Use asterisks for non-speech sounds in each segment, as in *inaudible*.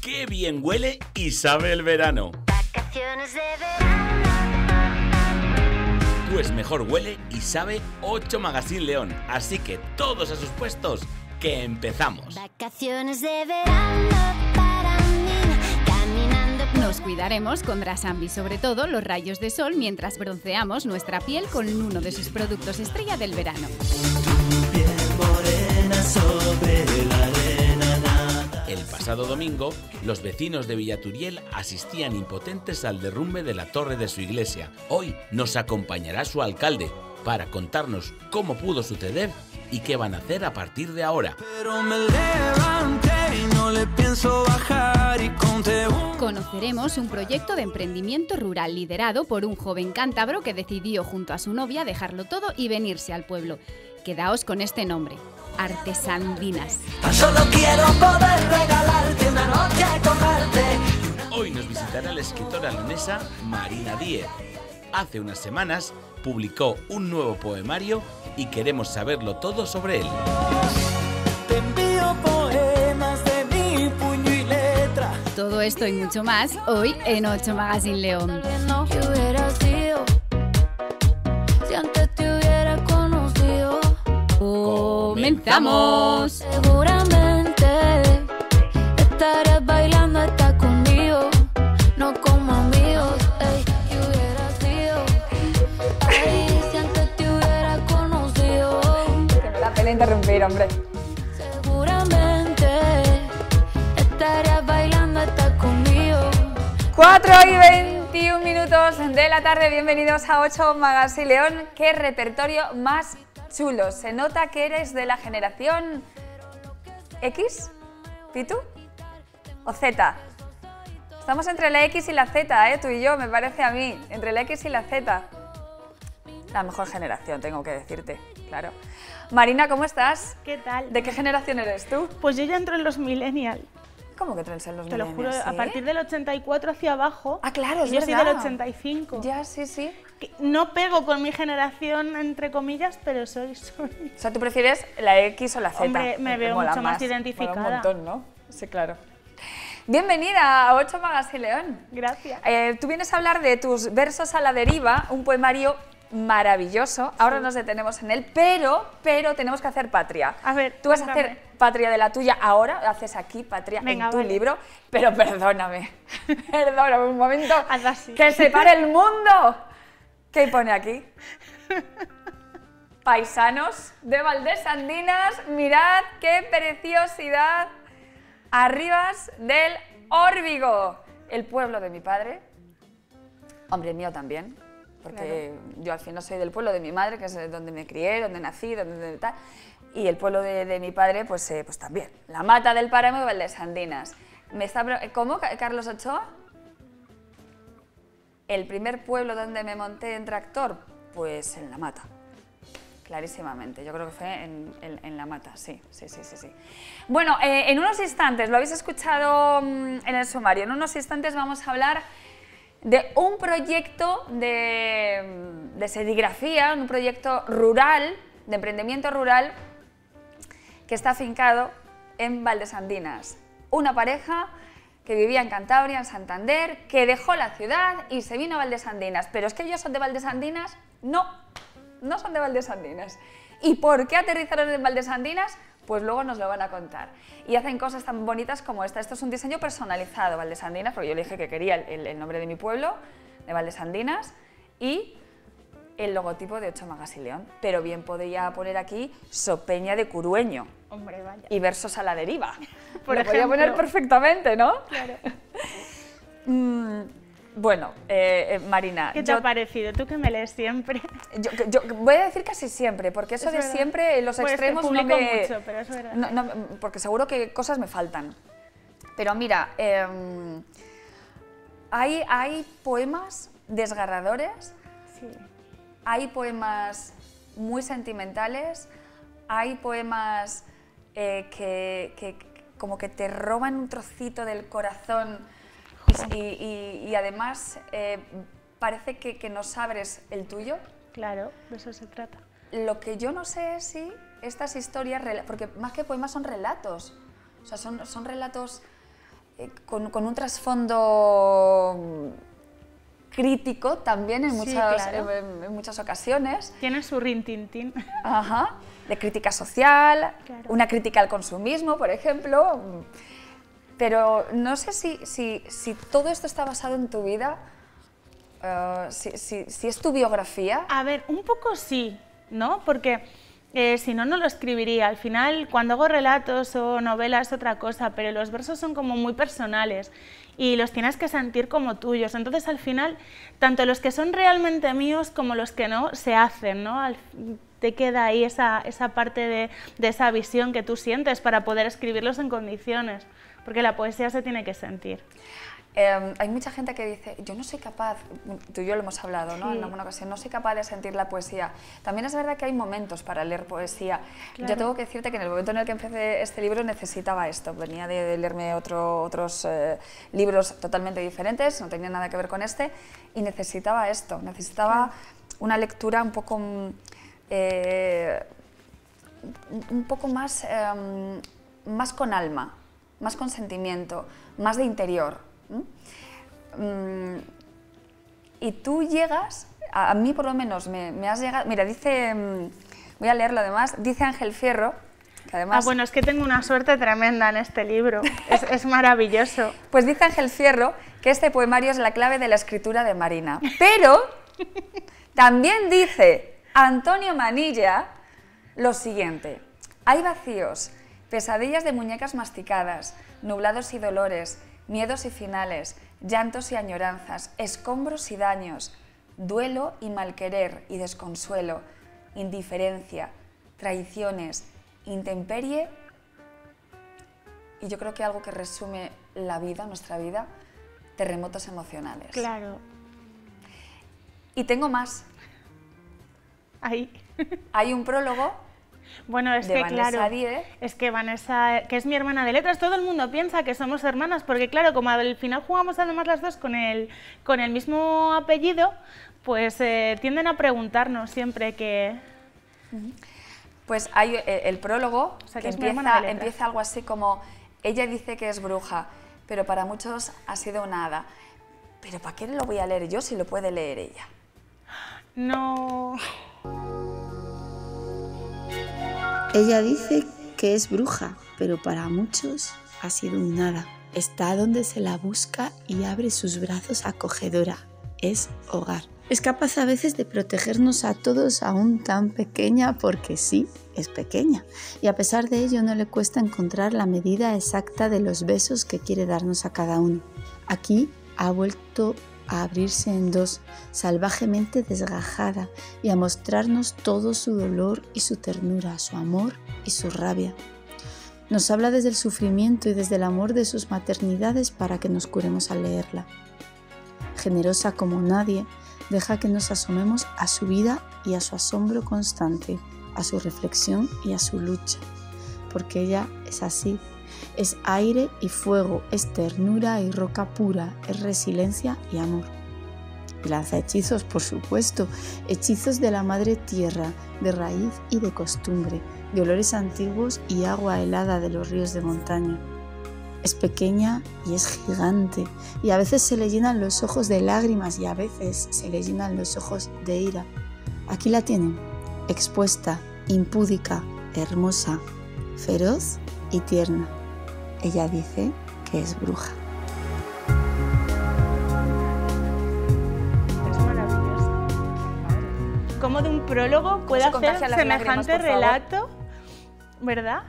Qué bien huele y sabe el verano. Vacaciones de verano. Pues mejor huele y sabe 8 Magazine León. Así que todos a sus puestos, que empezamos. Vacaciones de verano para mí. Caminando por Nos cuidaremos con Drasambi, sobre todo los rayos de sol, mientras bronceamos nuestra piel con uno de sus productos estrella del verano. El pasado domingo, los vecinos de Villaturiel asistían impotentes al derrumbe de la torre de su iglesia. Hoy nos acompañará su alcalde para contarnos cómo pudo suceder y qué van a hacer a partir de ahora. Pero me levanté y no le pienso bajar y conté un... Conoceremos un proyecto de emprendimiento rural liderado por un joven cántabro que decidió junto a su novia dejarlo todo y venirse al pueblo. Quedaos con este nombre, Artesandinas. Tan solo quiero poder regalarte una noche con arte. Hoy nos visitará la escritora leonesa Marina Díez. Hace unas semanas publicó un nuevo poemario y queremos saberlo todo sobre él. Te envío poemas de mi puño y letra. Todo esto y mucho más hoy en 8 Magazine León. ¡Comenzamos! Seguramente estarías bailando hasta conmigo. No como amigos. Ey, que hubiera sido. Ey, si antes te hubiera conocido. Que me da pena interrumpir, hombre. Seguramente estarías bailando hasta conmigo. 4 y 21 minutos de la tarde, bienvenidos a 8 Magazine León. Qué repertorio más chulo. Se nota que eres de la generación X, ¿Pitu? ¿O Z? Estamos entre la X y la Z, ¿eh? tú y yo, me parece a mí. Entre la X y la Z. La mejor generación, tengo que decirte, claro. Marina, ¿cómo estás? ¿Qué tal? ¿De qué generación eres tú? Pues yo ya entro en los millennials. ¿Cómo que traes en los Te lo juro, millennials, a partir del 84 hacia abajo. Ah, claro, es Yo soy verdad. del 85. Ya, sí, sí. Que No pego con mi generación, entre comillas, pero soy, soy. O sea, ¿tú prefieres la X o la Z? Hombre, me veo mucho más identificada. Mola un montón, ¿no? Sí, claro. Bienvenida a 8 Magas y León. Gracias. Eh, tú vienes a hablar de tus versos a la deriva, un poemario maravilloso. Ahora nos detenemos en él, pero, pero tenemos que hacer patria. A ver, tú vas a hacer patria de la tuya ahora, haces aquí patria Venga, en tu vale. libro, pero perdóname, *laughs* perdóname un momento, que se pare el mundo. ¿Qué pone aquí? *laughs* Paisanos de Valdés Andinas, mirad qué preciosidad. Arribas del Órbigo, el pueblo de mi padre. Hombre, mío también, porque yo al final soy del pueblo de mi madre, que es donde me crié, donde nací, donde tal. Y el pueblo de, de mi padre, pues, eh, pues también. La mata del páramo de Valdés Andinas. Me está, ¿Cómo, Ca- Carlos Ochoa? ¿El primer pueblo donde me monté en tractor? Pues en La Mata. Clarísimamente, yo creo que fue en, La Mata, sí, sí, sí, sí. sí. Bueno, eh, en unos instantes, lo habéis escuchado mm, en el sumario, en unos instantes vamos a hablar de un proyecto de, mm, de un proyecto rural, de emprendimiento rural, que está afincado en Valdesandinas. Una pareja que vivía en Cantabria, en Santander, que dejó la ciudad y se vino a Valdesandinas. Pero es que ellos son de Valdesandinas. No, no son de Valdesandinas. ¿Y por qué aterrizaron en Valdesandinas? Pues luego nos lo van a contar. Y hacen cosas tan bonitas como esta. Esto es un diseño personalizado, Valdesandinas, porque yo le dije que quería el, el- nombre de mi pueblo, de Valdesandinas, y el logotipo de 8 Magas y León. Pero bien podría poner aquí Sopeña de Curueño Hombre, vaya. y versos a la deriva. *laughs* Por Lo podía poner ejemplo. perfectamente, ¿no? Claro. *laughs* Mm, bueno, eh, eh, Marina, ¿Qué te yo, ha parecido? Tú que me lees siempre. *laughs* yo- yo voy a decir casi siempre, porque eso Es de verdad. siempre, en los Pues extremos, no me... mucho, pero es verdad. no- no, porque seguro que cosas me faltan. Pero mira, em, hay, hay poemas desgarradores, Sí. hay poemas muy sentimentales, hay poemas eh, que, que- como que te roban un trocito del corazón y, y- y además eh, parece que, que nos abres el tuyo. Claro, de eso se trata. Lo que yo no sé es si estas historias, porque más que poemas son relatos, o sea, son, son relatos eh, con, con un trasfondo crítico también en Sí, muchas, claro. en- en muchas ocasiones. Tiene su rintintín. Ajá, de crítica social, Claro. una crítica al consumismo, por ejemplo. Pero no sé si, si, si todo esto está basado en tu vida, si, si- si es tu biografía. A ver, un poco sí, ¿no? Porque eh, si no, no lo escribiría. Al final, cuando hago relatos o novelas es otra cosa, pero los versos son como muy personales y los tienes que sentir como tuyos. Entonces, al final, tanto los que son realmente míos como los que no, se hacen, ¿no? Te queda ahí esa, esa parte de, de esa visión que tú sientes para poder escribirlos en condiciones, porque la poesía se tiene que sentir. Eh, hay mucha gente que dice, yo no soy capaz, tú y yo lo hemos hablado ¿no? Sí. en alguna ocasión, no soy capaz de sentir la poesía. También es verdad que hay momentos para leer poesía. Yo Claro. tengo que decirte que en el momento en el que empecé este libro necesitaba esto. Venía de leerme otro- otros eh, libros totalmente diferentes, no tenía nada que ver con este, y necesitaba esto, necesitaba una lectura un poco... mm, eh, un- un poco más, em, más con alma, más con sentimiento, más de interior. ¿M? Mm, y tú llegas, a, mí por lo menos me, me has llegado, mira, dice, mm, voy a leerlo además, dice Ángel Fierro, que además, Ah, bueno, es que tengo una suerte tremenda en este libro. *laughs* Es, es maravilloso. pues dice Ángel Fierro que este poemario es la clave de la escritura de Marina. Pero también dice Antonio Manilla lo siguiente, hay vacíos, pesadillas de muñecas masticadas, nublados y dolores, miedos y finales, llantos y añoranzas, escombros y daños, duelo y malquerer y desconsuelo, indiferencia, traiciones, intemperie y yo creo que algo que resume la vida, nuestra vida, terremotos emocionales. Claro. Y tengo más. Ahí. Hay un prólogo Bueno, es de que Vanessa claro, es que Vanessa, que es mi hermana de letras, todo el mundo piensa que somos hermanas, porque claro, como al final jugamos además las dos con el, con el mismo apellido, pues eh, tienden a preguntarnos siempre que... Pues hay eh, el prólogo O sea, que que es mi hermana empieza, empieza algo así como, ella dice que es bruja, pero para muchos ha sido una hada. Pero ¿para qué lo voy a leer yo si lo puede leer ella? No... *laughs* Ella dice que es bruja, pero para muchos ha sido un nada. Está donde se la busca y abre sus brazos acogedora. Es hogar. Es capaz a veces de protegernos a todos aún tan pequeña porque sí, es pequeña. Y a pesar de ello no le cuesta encontrar la medida exacta de los besos que quiere darnos a cada uno. Aquí ha vuelto a abrirse en dos, salvajemente desgajada, y a mostrarnos todo su dolor y su ternura, su amor y su rabia. Nos habla desde el sufrimiento y desde el amor de sus maternidades para que nos curemos al leerla. Generosa como nadie, deja que nos asomemos a su vida y a su asombro constante, a su reflexión y a su lucha, porque ella es así, es aire y fuego, es ternura y roca pura, es resiliencia y amor. Y lanza hechizos, por supuesto, hechizos de la madre tierra, de raíz y de costumbre, de olores antiguos y agua helada de los ríos de montaña. Es pequeña y es gigante, y a veces se le llenan los ojos de lágrimas y a veces se le llenan los ojos de ira. Aquí la tienen, expuesta, impúdica, hermosa, feroz y tierna. Ella dice que es bruja. Es maravilloso. Cómo de un prólogo puede se hacer lágrimas, semejante relato, ¿verdad?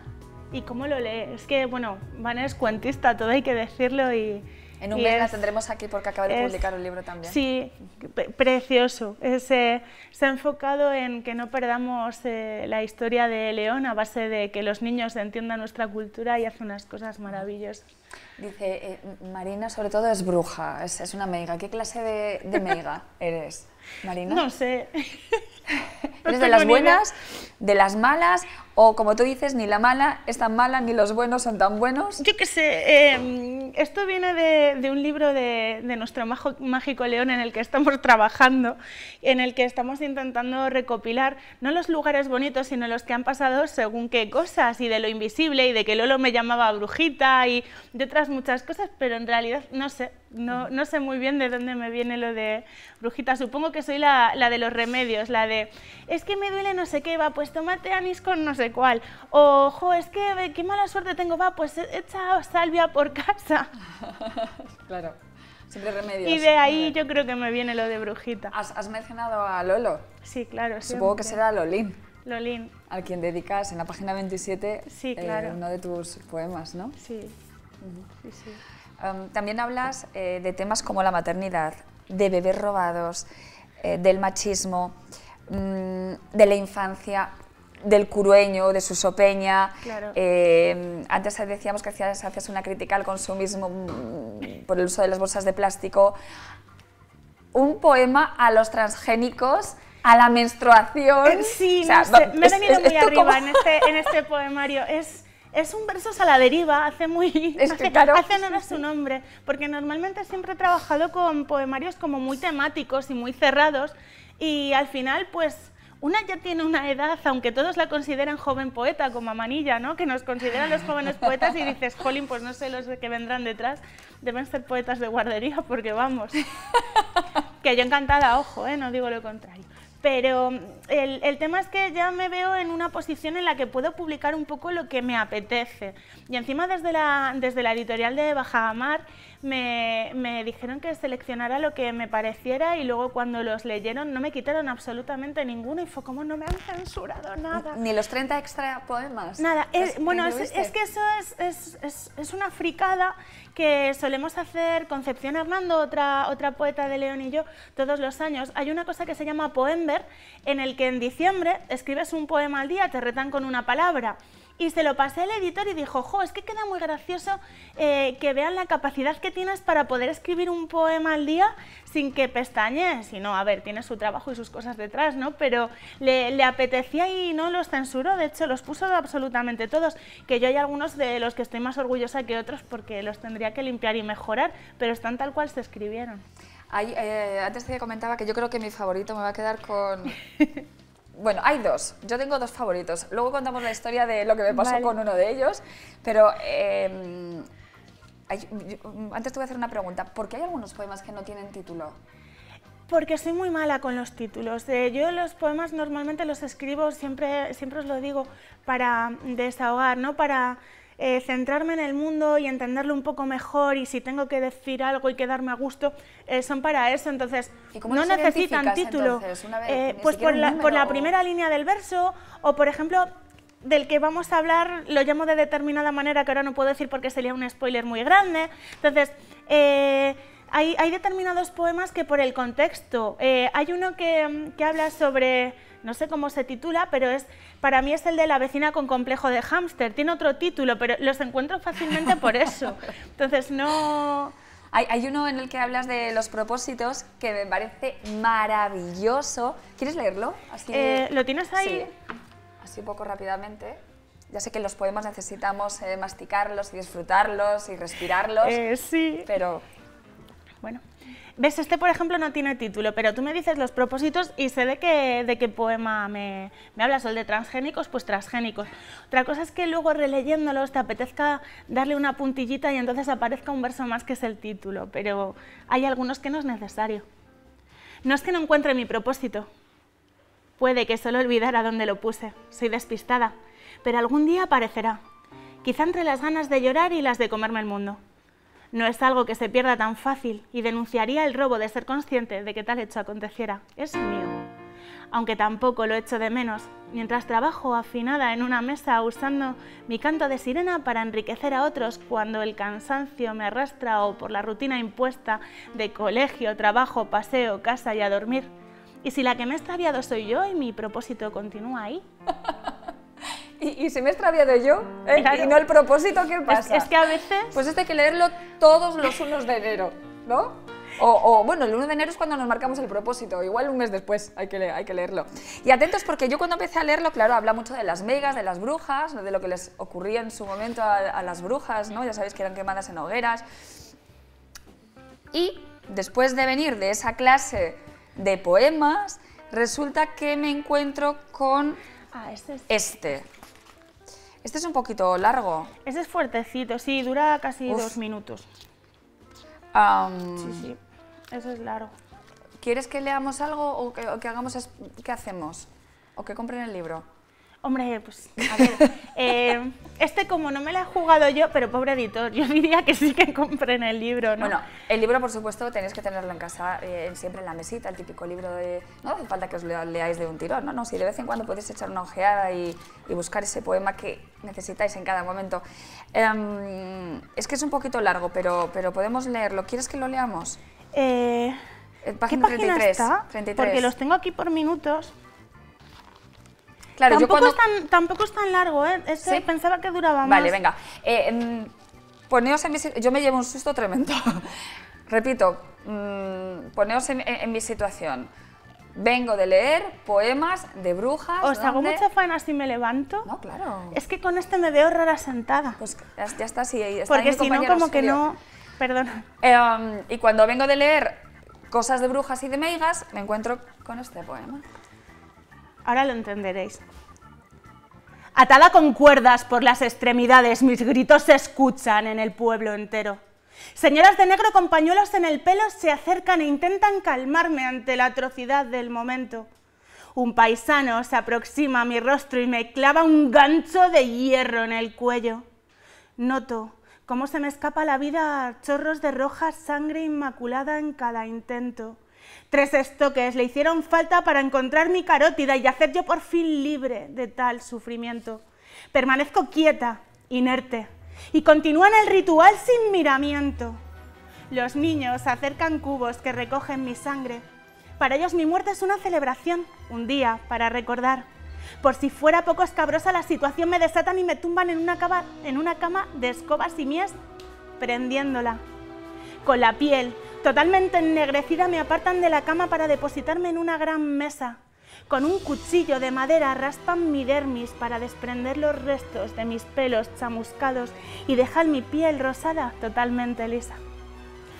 ¿Y cómo lo lee? Es que, bueno, Van es cuentista, todo hay que decirlo y... En un y mes la es- tendremos aquí porque acaba de es- publicar un libro también. Sí, precioso. Es, eh, se ha enfocado en que no perdamos eh, la historia de León a base de que los niños entiendan nuestra cultura y hace unas cosas maravillosas. Dice, eh, Marina sobre todo es bruja, es, es una meiga. ¿Qué clase de, de meiga *laughs* eres, Marina? No sé. *laughs* ¿Eres de las buenas? de las malas o como tú dices, ni la mala es tan mala ni los buenos son tan buenos? Yo qué sé, eh, esto viene de, de un libro de, de nuestro mágico león en el que estamos trabajando, en el que estamos intentando recopilar no los lugares bonitos, sino los que han pasado según qué cosas y de lo invisible y de que Lolo me llamaba brujita y de otras muchas cosas, pero en realidad no sé, no, no sé muy bien de dónde me viene lo de brujita. Supongo que soy la, la de los remedios, la de es que me duele no sé qué, va, pues tómate anís con no sé cuál. O, jo, es que qué mala suerte tengo, va, pues echa salvia por casa. *laughs* Claro, siempre remedios. Y de ahí yo creo que me viene lo de brujita. Has, has mencionado a Lolo, Sí, claro. supongo que será Lolín, Lolín, al quien dedicas en la página 27 Sí, eh, uno de tus poemas, ¿no? sí. sí, sí. Um, también hablas eh, de temas como la maternidad, de bebés robados, eh, del machismo, mm, de la infancia, del curueño, de su sopeña. Claro. Eh, antes decíamos que hacías, hacías una crítica al consumismo mm, por el uso de las bolsas de plástico. Un poema a los transgénicos, a la menstruación. Eh, Sí, O sea, no sé, me he es- muy arriba como- en, este, en este poemario. Es, es un versos a la deriva, hace muy Es que *laughs* hace, claro. hace honor a su nombre, porque normalmente siempre he trabajado con poemarios como muy temáticos y muy cerrados y al final pues una ya tiene una edad, aunque todos la consideran joven poeta, como a Manilla, ¿no? que nos consideran los jóvenes poetas y dices, jolín, pues no sé los que vendrán detrás, deben ser poetas de guardería, porque vamos, *laughs* que yo encantada, ojo, ¿eh? no digo lo contrario. Pero mm, el, el tema es que ya me veo en una posición en la que puedo publicar un poco lo que me apetece. Y encima desde la, desde la editorial de Bajamar me, me dijeron que seleccionara lo que me pareciera y luego cuando los leyeron no me quitaron absolutamente ninguno y fue como no me han censurado nada. Ni los 30 extra poemas. Nada, ¿Los es- bueno, es, es que eso es, es- es- es una fricada que solemos hacer Concepción Hernando, otra, otra poeta de León y yo, todos los años. Hay una cosa que se llama Poember, en el que en diciembre escribes un poema al día, te retan con una palabra. Y se lo pasé al editor y dijo, jo, es que queda muy gracioso eh, que vean la capacidad que tienes para poder escribir un poema al día sin que pestañees. Y no, a ver, tiene su trabajo y sus cosas detrás, ¿no? Pero le, le apetecía y no los censuró, de hecho los puso absolutamente todos. Que yo hay algunos de los que estoy más orgullosa que otros porque los tendría que limpiar y mejorar, pero están tal cual se escribieron. Hay, eh, antes te comentaba que yo creo que mi favorito me va a quedar con... *laughs* Bueno, hay dos. Yo tengo dos favoritos. Luego contamos la historia de lo que me pasó Vale. con uno de ellos. Pero eh, hay- yo- antes te voy a hacer una pregunta. ¿Por qué hay algunos poemas que no tienen título? Porque soy muy mala con los títulos. Eh, yo los poemas normalmente los escribo, siempre, siempre os lo digo, para desahogar, ¿no? para eh, centrarme en el mundo y entenderlo un poco mejor y si tengo que decir algo y quedarme a gusto, eh, son para eso. Entonces, ¿Y cómo no necesitan título. entonces? Una vez, Eh, pues por la, por la primera línea del verso o, por ejemplo, del que vamos a hablar lo llamo de determinada manera que ahora no puedo decir porque sería un spoiler muy grande. Entonces, eh, hay, hay determinados poemas que por el contexto, eh, hay uno que, que habla sobre, no sé cómo se titula, pero es para mí es el de la vecina con complejo de hámster. Tiene otro título, pero los encuentro fácilmente por eso. Entonces, no... Hay, hay uno en el que hablas de los propósitos que me parece maravilloso. ¿Quieres leerlo? Así, Eh, ¿Lo tienes ahí? Sí, así un poco rápidamente. Ya sé que los poemas necesitamos eh, masticarlos y disfrutarlos y respirarlos, Eh, sí. pero Bueno, ves, este por ejemplo no tiene título, pero tú me dices los propósitos y sé de qué, de qué poema me, me hablas, el de transgénicos, pues transgénicos. Otra cosa es que luego releyéndolos te apetezca darle una puntillita y entonces aparezca un verso más que es el título, pero hay algunos que no es necesario. No es que no encuentre mi propósito, Puede que solo olvidara dónde lo puse, soy despistada, pero algún día aparecerá, quizá entre las ganas de llorar y las de comerme el mundo. No es algo que se pierda tan fácil y denunciaría el robo de ser consciente de que tal hecho aconteciera. Es mío. Aunque tampoco lo echo de menos, mientras trabajo afinada en una mesa usando mi canto de sirena para enriquecer a otros cuando el cansancio me arrastra o por la rutina impuesta de colegio, trabajo, paseo, casa y a dormir. Y si la que me he extraviado soy yo y mi propósito continúa ahí. *laughs* ¿Y, y si me he extraviado yo? ¿eh? Claro. ¿Y no el propósito? ¿Qué pasa? es que a veces... Pues este hay que leerlo todos los unos de enero, ¿no? O, o, bueno, el 1 de enero es cuando nos marcamos el propósito, igual un mes después hay que, le- hay que leerlo. Y atentos porque yo cuando empecé a leerlo, claro, habla mucho de las megas, de las brujas, de lo que les ocurría en su momento a, a las brujas, ¿no? Ya sabéis que eran quemadas en hogueras. Y después de venir de esa clase de poemas, resulta que me encuentro con Ah, este es, este. Este es un poquito largo. este es fuertecito, sí, dura casi Uf. dos minutos. Am, Sí, sí, eso es largo. ¿Quieres que leamos algo o que, o que hagamos, qué hacemos? ¿O que compren el libro? Hombre, pues a ver, eh, este como no me lo he jugado yo, pero pobre editor, yo diría que sí que compren el libro, ¿no? Bueno, el libro, por supuesto, tenéis que tenerlo en casa, eh, siempre en la mesita, el típico libro de... No hace falta que os lea- leáis de un tirón, ¿no? no si de vez en cuando podéis echar una ojeada y, y buscar ese poema que necesitáis en cada momento. Em, es que es un poquito largo, pero, pero podemos leerlo. ¿Quieres que lo leamos? Eh, Eh, ¿Qué página página 33, está? 33. Porque los tengo aquí por minutos. Claro, yo tampoco, cuando... es tan, tampoco es tan largo, ¿eh? Este ¿Sí? pensaba que duraba más. Vale, venga. Eh, em, poneos en mi Yo me llevo un susto tremendo. *laughs* Repito, mm, poneos en, en- en mi situación. Vengo de leer poemas de brujas. Os hago mucha faena si me levanto. No, claro. Es que con este me veo rara sentada. Pues ya, está, sí. está porque si no, como que no... Perdona. Em, y cuando vengo de leer cosas de brujas y de meigas, me encuentro con este poema. Ahora lo entenderéis. Atada con cuerdas por las extremidades, mis gritos se escuchan en el pueblo entero. Señoras de negro con pañuelos en el pelo se acercan e intentan calmarme ante la atrocidad del momento. Un paisano se aproxima a mi rostro y me clava un gancho de hierro en el cuello. Noto cómo se me escapa la vida a chorros de roja sangre inmaculada en cada intento. Tres estoques le hicieron falta para encontrar mi carótida y hacer yo por fin libre de tal sufrimiento. Permanezco quieta, inerte, y continúan el ritual sin miramiento. Los niños acercan cubos que recogen mi sangre. Para ellos mi muerte es una celebración, un día para recordar. Por si fuera poco escabrosa la situación, me desatan y me tumban en una cama, en una cama de escobas y mies, prendiéndola. Con la piel totalmente ennegrecida me apartan de la cama para depositarme en una gran mesa. Con un cuchillo de madera raspan mi dermis para desprender los restos de mis pelos chamuscados y dejar mi piel rosada totalmente lisa.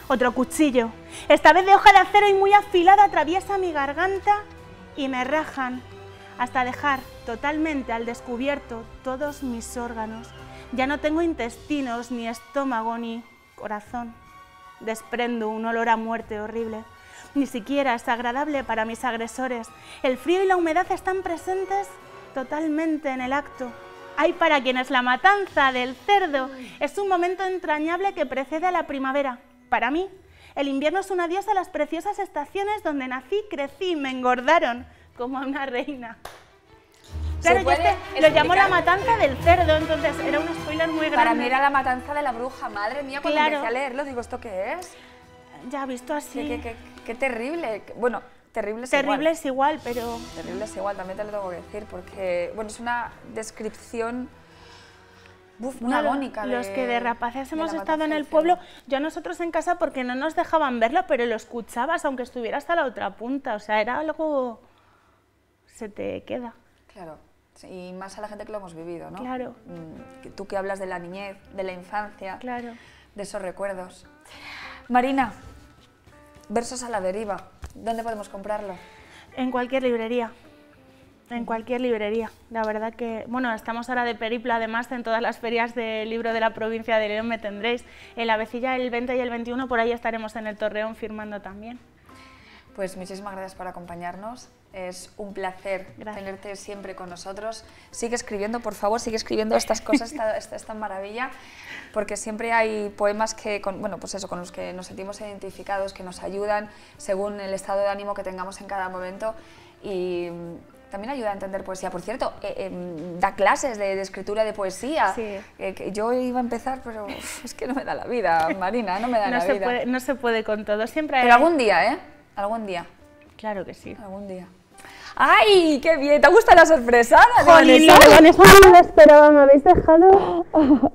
Otro cuchillo, esta vez de hoja de acero y muy afilada, atraviesa mi garganta y me rajan hasta dejar totalmente al descubierto todos mis órganos. Ya no tengo intestinos, ni estómago, ni corazón. Desprendo un olor a muerte horrible. Ni siquiera es agradable para mis agresores. El frío y la humedad están presentes totalmente en el acto. Hay para quienes la matanza del cerdo es un momento entrañable que precede a la primavera. Para mí, el invierno es un adiós a las preciosas estaciones donde nací, crecí y me engordaron como a una reina. ¿Se Claro, yo este lo llamo la matanza del cerdo, entonces era un spoiler muy grande. Para mí era la matanza de la bruja, madre mía, cuando Claro. empecé a leerlo, digo, ¿esto qué es? Ya visto así. Qué, qué- qué- qué terrible. Bueno, terrible es Terrible igual. es igual, pero Terrible es igual, también te lo tengo que decir, porque, bueno, es una descripción uf, agónica. Los de- que de rapaces hemos estado en el pueblo, yo nosotros en casa porque no nos dejaban verlo, pero lo escuchabas aunque estuviera hasta la otra punta. O sea, era algo. se te queda. Claro, y más a la gente que lo hemos vivido, ¿no? Claro. Mm, Tú que hablas de la niñez, de la infancia, Claro. de esos recuerdos. Marina, versos a la deriva, ¿dónde podemos comprarlo? En cualquier librería. En cualquier librería. La verdad que, bueno, estamos ahora de periplo, además en todas las ferias de libro de la provincia de León me tendréis. En la vecilla el 20 y el 21, por ahí estaremos en el Torreón firmando también. Pues muchísimas gracias por acompañarnos. Es un placer Gracias. tenerte siempre con nosotros. Sigue escribiendo, por favor, sigue escribiendo estas cosas, esta, *laughs* esta, esta maravilla, porque siempre hay poemas que, con, bueno, pues eso, con los que nos sentimos identificados, que nos ayudan según el estado de ánimo que tengamos en cada momento y también ayuda a entender poesía. Por cierto, eh, em, da clases de, de escritura de poesía. Sí. Eh, que yo iba a empezar, pero uf, es que no me da la vida, *laughs* Marina, no me da No la vida. puede, no se puede con todo. Siempre hay... Pero algún día, ¿eh? Algún día. Claro que sí. Algún día. ¡Ay, qué bien! ¿Te gusta la sorpresa? Jolín, no me lo esperaba, me habéis dejado... *laughs*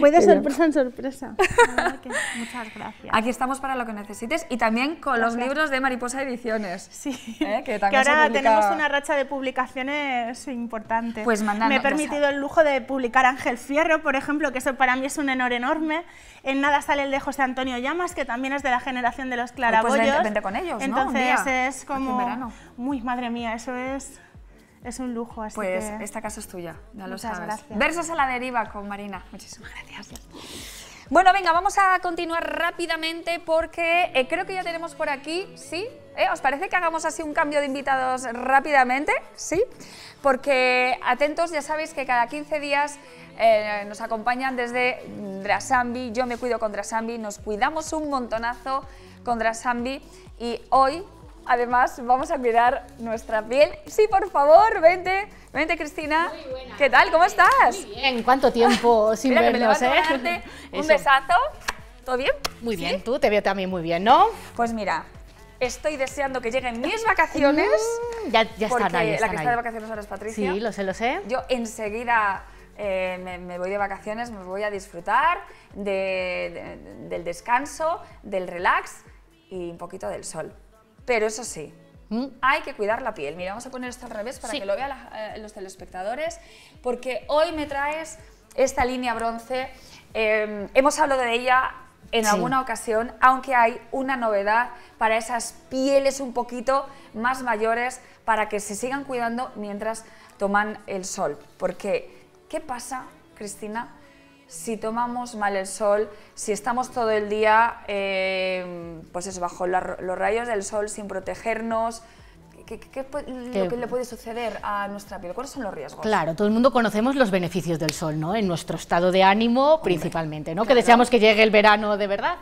Voy de sorpresa en sorpresa. *laughs* Que muchas gracias. Aquí estamos para lo que necesites y también con los libros de Mariposa Ediciones. Sí, ¿eh? que que también se ahora publica- tenemos una racha de publicaciones importante. Pues manda- Me he permitido el lujo de publicar Ángel Fierro, por ejemplo, que eso para mí es un honor enorme. En nada sale el de José Antonio Llamas, que también es de la generación de los claraboyos. vente- vente con ellos, ¿no? Entonces día, es como... verano. Muy, madre mía, eso es, es un lujo. Así Pues que... esta casa es tuya, ya lo Muchas sabes. gracias. Versos a la deriva con Marina. Muchísimas gracias. Bueno, venga, vamos a continuar rápidamente porque eh, creo que ya tenemos por aquí, ¿sí? ¿Eh? ¿Os parece que hagamos así un cambio de invitados rápidamente? ¿Sí? Porque atentos, ya sabéis que cada 15 días eh, nos acompañan desde Drasambi, yo me cuido con Drasambi, nos cuidamos un montonazo con Drasambi y hoy Además, vamos a cuidar nuestra piel. Sí, por favor, vente, vente Cristina. ¿Qué tal? ¿Cómo estás? Bien, ¿cuánto tiempo *laughs* sin Mira que me vernos, levanto eh? *laughs* un Eso. besazo. ¿Todo bien? Muy bien, tú te veo también muy bien, ¿no? Pues mira, estoy deseando que lleguen mis vacaciones. Mm, Ya, ya porque están ahí, la que está ahí. de vacaciones ahora es Patricia. Sí, lo sé, lo sé. Yo enseguida eh, me, me voy de vacaciones, me voy a disfrutar de- de- del descanso, del relax y un poquito del sol. Pero eso sí, Mm. hay que cuidar la piel. Mira, vamos a poner esto al revés para Sí. que lo vean eh, los telespectadores, porque hoy me traes esta línea bronce. eh, hemos hablado de ella en Sí. alguna ocasión, aunque hay una novedad para esas pieles un poquito más mayores, para que se sigan cuidando mientras toman el sol. Porque, ¿qué pasa, Cristina? Si tomamos mal el sol, si estamos todo el día eh, pues eso, bajo la- los rayos del sol sin protegernos, ¿qué, qué- qué pu- lo Que- que le puede suceder a nuestra piel? ¿Cuáles son los riesgos? Claro, todo el mundo conocemos los beneficios del sol, ¿no? En nuestro estado de ánimo principalmente, ¿no? Que deseamos que llegue el verano de verdad.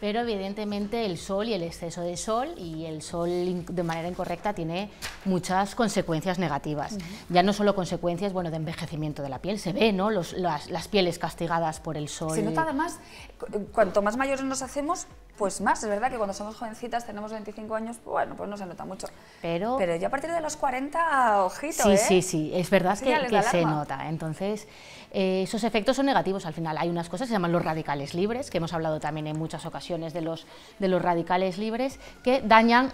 Pero evidentemente el sol y el exceso de sol y el sol de manera incorrecta tiene muchas consecuencias negativas. Ya no solo consecuencias, bueno, de envejecimiento de la piel, se ve, ¿no? Los- las, las pieles castigadas por el sol. Se nota además, cu- cuanto más mayores nos hacemos, pues más. Es verdad que cuando somos jovencitas, tenemos 25 años, pues bueno, pues no se nota mucho. Pero- Pero ya a partir de los 40, ojito, Sí, ¿eh? sí, sí, es verdad que, que se nota. Entonces, eh, esos efectos son negativos al final. Hay unas cosas que se llaman los radicales libres, que hemos hablado también en muchas ocasiones de los, de los radicales libres, que dañan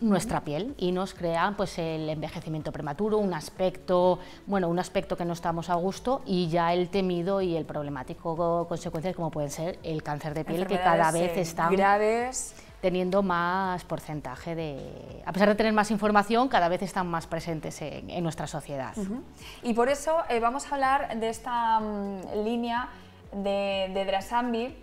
nuestra piel y nos crean pues el envejecimiento prematuro, un aspecto, bueno, un aspecto que no estamos a gusto y ya el temido y el problemático consecuencias como pueden ser el cáncer de piel que cada Enfermedades, vez eh, están graves. Teniendo más porcentaje de... A pesar de tener más información, cada vez están más presentes en, nuestra sociedad. Y por eso eh, vamos a hablar de esta mm, línea de, de Drasambi,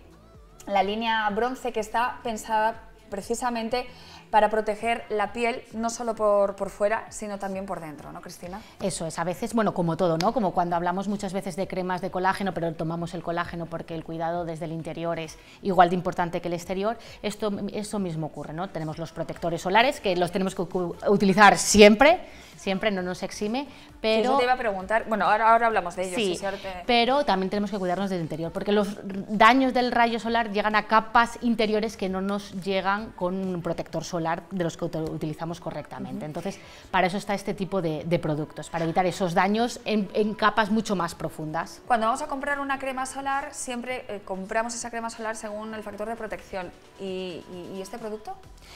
la línea bronce que está pensada precisamente para proteger la piel no solo por, por fuera, sino también por dentro, ¿no, Cristina? Eso es, a veces, bueno, como todo, ¿no? Como cuando hablamos muchas veces de cremas de colágeno, pero tomamos el colágeno porque el cuidado desde el interior es igual de importante que el exterior, esto, eso mismo ocurre, ¿no? Tenemos los protectores solares, que los tenemos que utilizar siempre, siempre no nos exime, Sí, pero... eso te iba a preguntar. Bueno, ahora, ahora hablamos de ellos. Sí, sí, sí, te- pero también tenemos que cuidarnos del interior, porque los daños del rayo solar llegan a capas interiores que no nos llegan con un protector solar de los que ut- utilizamos correctamente. Entonces, para eso está este tipo de, de productos, para evitar esos daños en, en capas mucho más profundas. Cuando vamos a comprar una crema solar, siempre eh, compramos esa crema solar según el factor de protección. ¿Y, y- y este producto?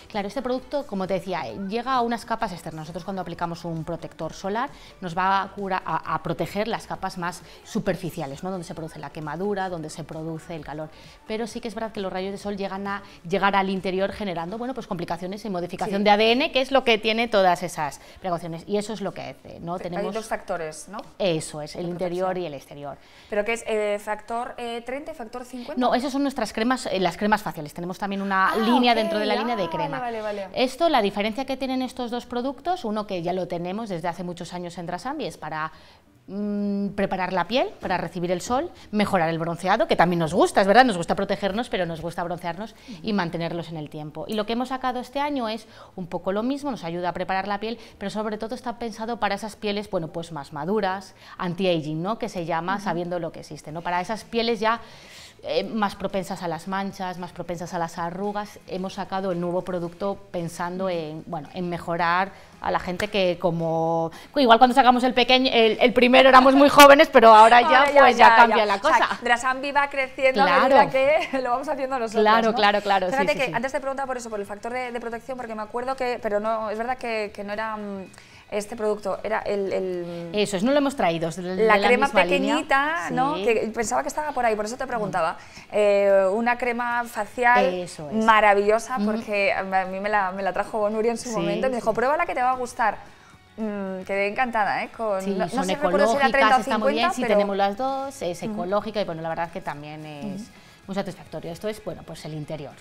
Claro, este producto, como te decía, eh, llega a unas capas externas. Nosotros cuando aplicamos un protector solar nos va a, cura- a- a proteger las capas más superficiales, ¿no? donde se produce la quemadura, donde se produce el calor. Pero sí que es verdad que los rayos de sol llegan a llegar al interior generando bueno, pues complicaciones y modificación Sí. de ADN, que es lo que tiene todas esas precauciones. Y eso es lo que hace. ¿no? Hay Tenemos dos factores, ¿no? eso es, el de interior protección. y el exterior. ¿Pero qué es? eh, ¿Factor eh, 30 y factor 50? No, esas son nuestras cremas, eh, las cremas faciales. Tenemos también una Ah, línea dentro de la ah, línea de vale, crema. vale, vale. Esto, la diferencia que tienen estos dos productos, uno que ya lo tenemos desde hace muchos años en Drasambi, es para mm, preparar la piel para recibir el sol, mejorar el bronceado, que también nos gusta, es verdad, nos gusta protegernos, pero nos gusta broncearnos y mantenerlos en el tiempo. Y lo que hemos sacado este año es un poco lo mismo, nos ayuda a preparar la piel, pero sobre todo está pensado para esas pieles, bueno, pues más maduras, anti-aging, ¿no? Que se llama sabiendo lo que existe, ¿no? Para esas pieles ya eh, más propensas a las manchas, más propensas a las arrugas. Hemos sacado el nuevo producto pensando en, bueno, en mejorar a la gente que como igual cuando sacamos el pequeño el, primero éramos muy jóvenes pero ahora ya pues ya, cambia la cosa o sea, Drasambi va creciendo a medida que *laughs* lo vamos haciendo nosotros claro claro claro Fíjate que antes te preguntaba por eso por el factor de, protección porque me acuerdo que pero no es verdad que, que no era mm, este producto era el, Eso es, no lo hemos traído. la, crema pequeñita, ¿no? Que pensaba que estaba por ahí, por eso te preguntaba. Eh, una crema facial maravillosa, porque a mí me la, me la trajo Nuria en su momento y me dijo, pruébala que te va a gustar. Mm, quedé encantada, ¿eh? Con, no, son ecológicas, está muy bien, si tenemos las dos, es ecológica y bueno, la verdad que también es muy satisfactorio. Esto es, bueno, pues el interior.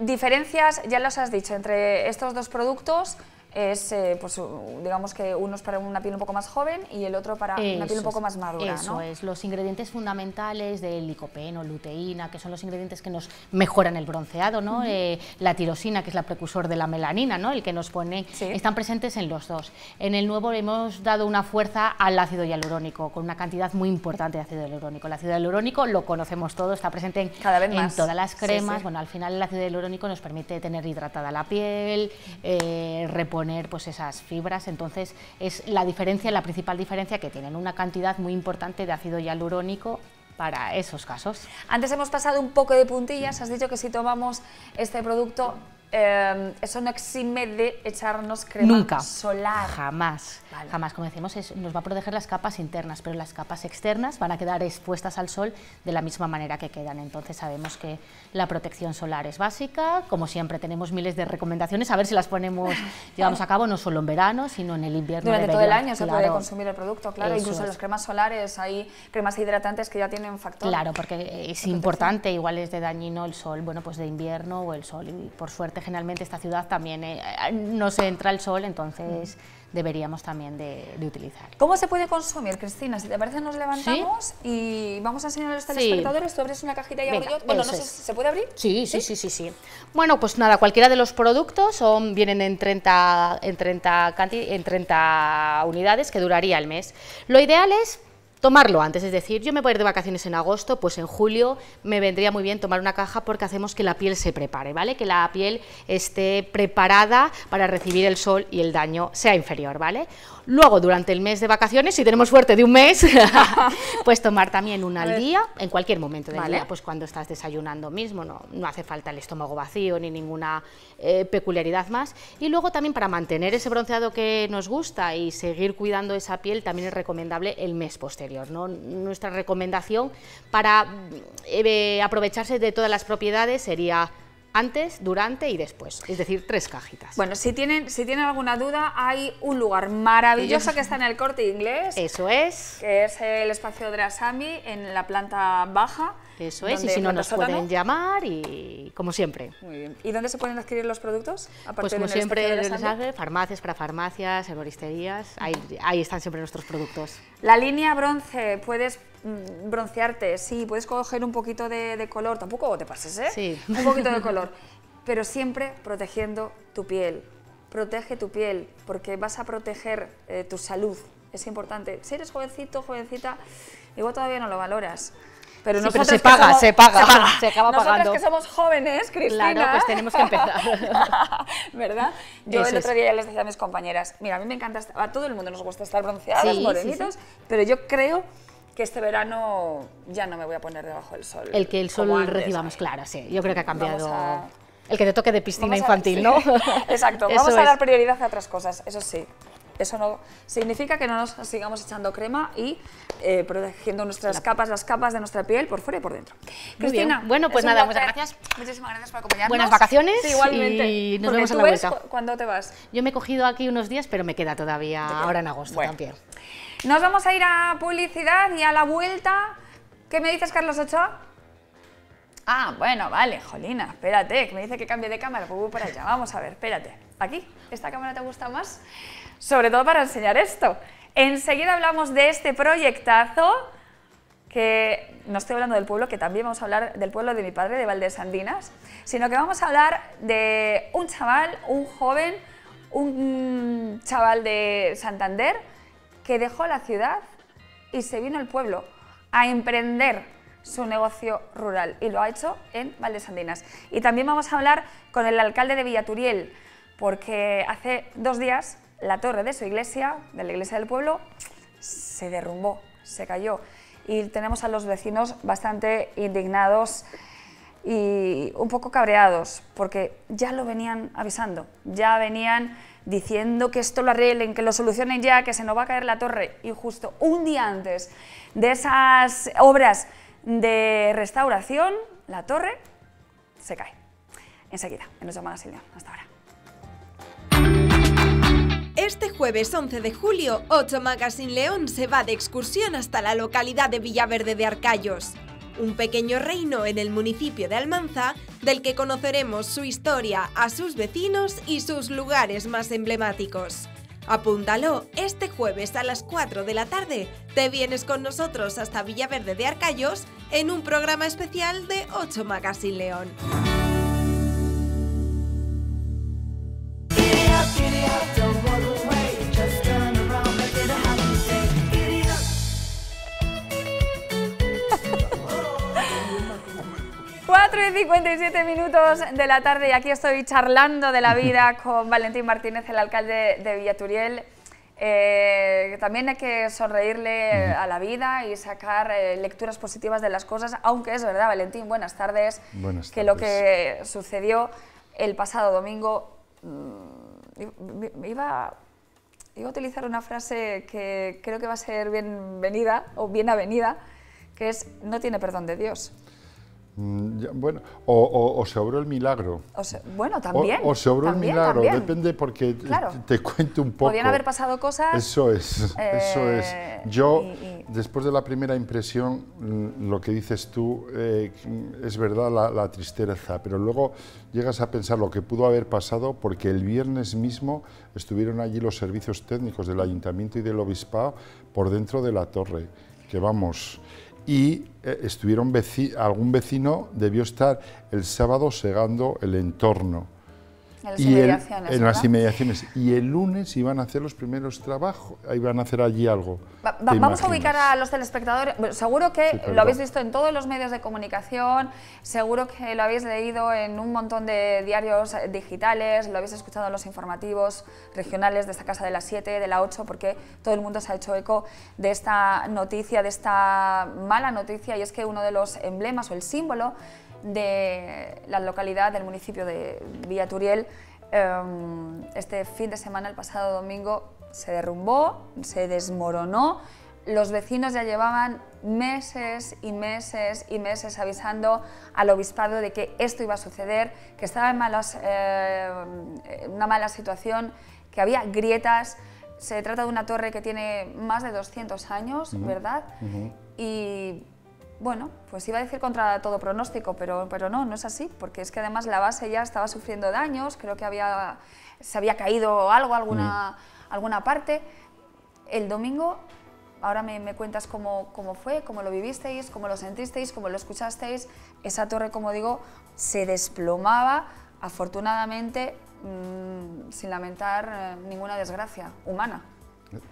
diferencias, ya los has dicho, entre estos dos productos, es, eh, pues, digamos que uno es para una piel un poco más joven y el otro para una piel un poco más madura. Eso es, los ingredientes fundamentales del licopeno, luteína, que son los ingredientes que nos mejoran el bronceado, ¿no? Eh, la tirosina, que es la precursor de la melanina, ¿no? el que nos pone, están presentes en los dos. En el nuevo hemos dado una fuerza al ácido hialurónico, con una cantidad muy importante de ácido hialurónico. El ácido hialurónico lo conocemos todos, está presente en, Cada vez en todas las cremas. Bueno, al final el ácido hialurónico nos permite tener hidratada la piel, eh, poner pues esas fibras, entonces es la diferencia, la principal diferencia que tienen una cantidad muy importante de ácido hialurónico para esos casos. Antes hemos pasado un poco de puntillas, has dicho que si tomamos este producto Em, eso no exime de echarnos crema Nunca, solar. Jamás, jamás. Como decimos, nos va a proteger las capas internas, pero las capas externas van a quedar expuestas al sol de la misma manera que quedan. Entonces sabemos que la protección solar es básica. Como siempre, tenemos miles de recomendaciones, a ver si las ponemos, *laughs* llevamos a cabo no solo en verano, sino en el invierno. Durante todo el año se puede consumir el producto, claro. Incluso las cremas solares, hay cremas hidratantes que ya tienen factor. Claro, porque es importante, igual es de dañino el sol, bueno, pues de invierno o el sol. Y por suerte generalmente esta ciudad también eh, no se entra el sol, entonces deberíamos también de, utilizar. ¿Cómo se puede consumir, Cristina? Si te parece, nos levantamos y vamos a enseñar a los telespectadores. Tú abres una cajita y abro yo. Bueno, no sé, ¿se puede abrir? Sí, sí, sí, sí, sí, Bueno, pues nada, cualquiera de los productos son, vienen en 30, en, 30, en 30 unidades que duraría el mes. Lo ideal es tomarlo antes, es decir, yo me voy a ir de vacaciones en agosto, pues en julio me vendría muy bien tomar una caja porque hacemos que la piel se prepare, ¿vale? Que la piel esté preparada para recibir el sol y el daño sea inferior, ¿vale? Luego, durante el mes de vacaciones, si tenemos suerte de un mes, *laughs* *laughs* pues tomar también una al día, en cualquier momento del día, pues cuando estás desayunando mismo, no, no hace falta el estómago vacío ni ninguna eh, peculiaridad más. Y luego también para mantener ese bronceado que nos gusta y seguir cuidando esa piel, también es recomendable el mes posterior. ¿no? Nuestra recomendación para eh, aprovecharse de todas las propiedades sería antes, durante y después, es decir, tres cajitas. Bueno, si tienen, si tienen alguna duda, hay un lugar maravilloso que está en el corte inglés. Eso es. Que es el espacio de Asami en la planta baja. Eso es, y si no nos pueden llamar y como siempre. Muy bien. ¿Y dónde se pueden adquirir los productos? pues como siempre, farmacias, para farmacias, herboristerías, ahí, ahí están siempre nuestros productos. La línea bronce, puedes broncearte, sí, puedes coger un poquito de, color, tampoco te pases, ¿eh? Sí. Un poquito de color, *laughs* pero siempre protegiendo tu piel. Protege tu piel, porque vas a proteger eh, tu salud, es importante. Si eres jovencito, jovencita, igual todavía no lo valoras. Pero, sí, pero se paga, se paga, se, acaba Nosotros que somos jóvenes, Cristina. Claro, pues tenemos que empezar. *laughs* ¿Verdad? Yo el otro día ya les decía a mis compañeras, mira, a mí me encanta, a todo el mundo nos gusta estar bronceados, morenitos, pero yo creo que este verano ya no me voy a poner debajo del sol. El que el sol recibamos, claro, sí. Yo creo que ha cambiado. El que te toque de piscina infantil, ¿no? Exacto, vamos a dar prioridad a otras cosas, eso sí. Eso no significa que no nos sigamos echando crema y eh, protegiendo nuestras capas, las capas de nuestra piel por fuera y por dentro. Cristina, bueno, pues nada, muchas gracias. Muchísimas gracias por acompañarnos. Buenas vacaciones. igualmente. Y nos vemos en la vuelta. ¿Cuándo te vas? Yo me he cogido aquí unos días, pero me queda todavía ahora en agosto también. Nos vamos a ir a publicidad y a la vuelta. ¿Qué me dices, Carlos Ochoa? Ah, bueno, vale, Jolina, espérate, que me dice que cambie de cámara, pues voy allá. Vamos a ver, espérate. ¿Aquí? ¿Esta cámara te gusta más? Sobre todo para enseñar esto. Enseguida hablamos de este proyectazo, que no estoy hablando del pueblo, que también vamos a hablar del pueblo de mi padre, de Valdés Andinas, sino que vamos a hablar de un chaval, un joven, un chaval de Santander, que dejó la ciudad y se vino al pueblo a emprender su negocio rural y lo ha hecho en Valdesandinas. Y también vamos a hablar con el alcalde de Villaturiel, porque hace dos días la torre de su iglesia, de la iglesia del pueblo, se derrumbó, se cayó. Y tenemos a los vecinos bastante indignados y un poco cabreados, porque ya lo venían avisando, ya venían diciendo que esto lo arreglen, que lo solucionen ya, que se nos va a caer la torre. Y justo un día antes de esas obras de restauración, la torre se cae. Enseguida, en los llamadas León. Hasta ahora. Este jueves 11 de julio, 8 Magazine León se va de excursión hasta la localidad de Villaverde de Arcayos, un pequeño reino en el municipio de Almanza del que conoceremos su historia, a sus vecinos y sus lugares más emblemáticos. Apúntalo, este jueves a las 4 de la tarde te vienes con nosotros hasta Villaverde de Arcayos en un programa especial de 8 Magazine León. 4 y 57 minutos de la tarde y aquí estoy charlando de la vida con Valentín Martínez, el alcalde de Villaturiel. Eh, también hay que sonreírle a la vida y sacar eh, lecturas positivas de las cosas, aunque es verdad, Valentín, buenas tardes, Buenas que lo tardes. que sucedió el pasado domingo, mm, iba, iba a utilizar una frase que creo que va a ser bienvenida o bien avenida, que es no tiene perdón de Dios. Mm, bueno, o, o- o se obró el milagro. O sea, bueno, también. O, se obró también, el milagro, también. depende porque te- Claro. te, cuento un poco. Podían haber pasado cosas. Eso es, eso es. eh, Yo, y- y- después de la primera impresión, mm, lo que dices tú eh, es verdad la, la tristeza, pero luego llegas a pensar lo que pudo haber pasado porque el viernes mismo estuvieron allí los servicios técnicos del ayuntamiento y del obispado por dentro de la torre, que vamos. Y eh, estuvieron veci- algún vecino debió estar el sábado segando el entorno. En las Y el- inmediaciones, en las inmediaciones. Y el lunes iban a hacer los primeros trabajos, iban a hacer allí algo. Va- ¿te va- vamos a ubicar a los telespectadores. Bueno, seguro que Sí, lo habéis visto en todos los medios de comunicación, seguro que lo habéis leído en un montón de diarios digitales, lo habéis escuchado en los informativos regionales de esta casa de las 7, de la 8, porque todo el mundo se ha hecho eco de esta noticia, de esta mala noticia, y es que uno de los emblemas o el símbolo de la localidad del municipio de Villaturiel em, este fin de semana, el pasado domingo, se derrumbó, se desmoronó. Los vecinos ya llevaban meses y meses y meses avisando al obispado de que esto iba a suceder, que estaba en malas, eh, en una mala situación, que había grietas. Se trata de una torre que tiene más de 200 años, ¿verdad? Y bueno, pues iba a decir contra todo pronóstico, pero, pero no, no es así, porque es que además la base ya estaba sufriendo daños, creo que había, se había caído algo, alguna, alguna parte. El domingo, ahora me, me cuentas cómo, cómo fue, cómo lo vivisteis, cómo lo sentisteis, cómo lo escuchasteis. Esa torre, como digo, se desplomaba, afortunadamente, mm, sin lamentar eh, ninguna desgracia humana.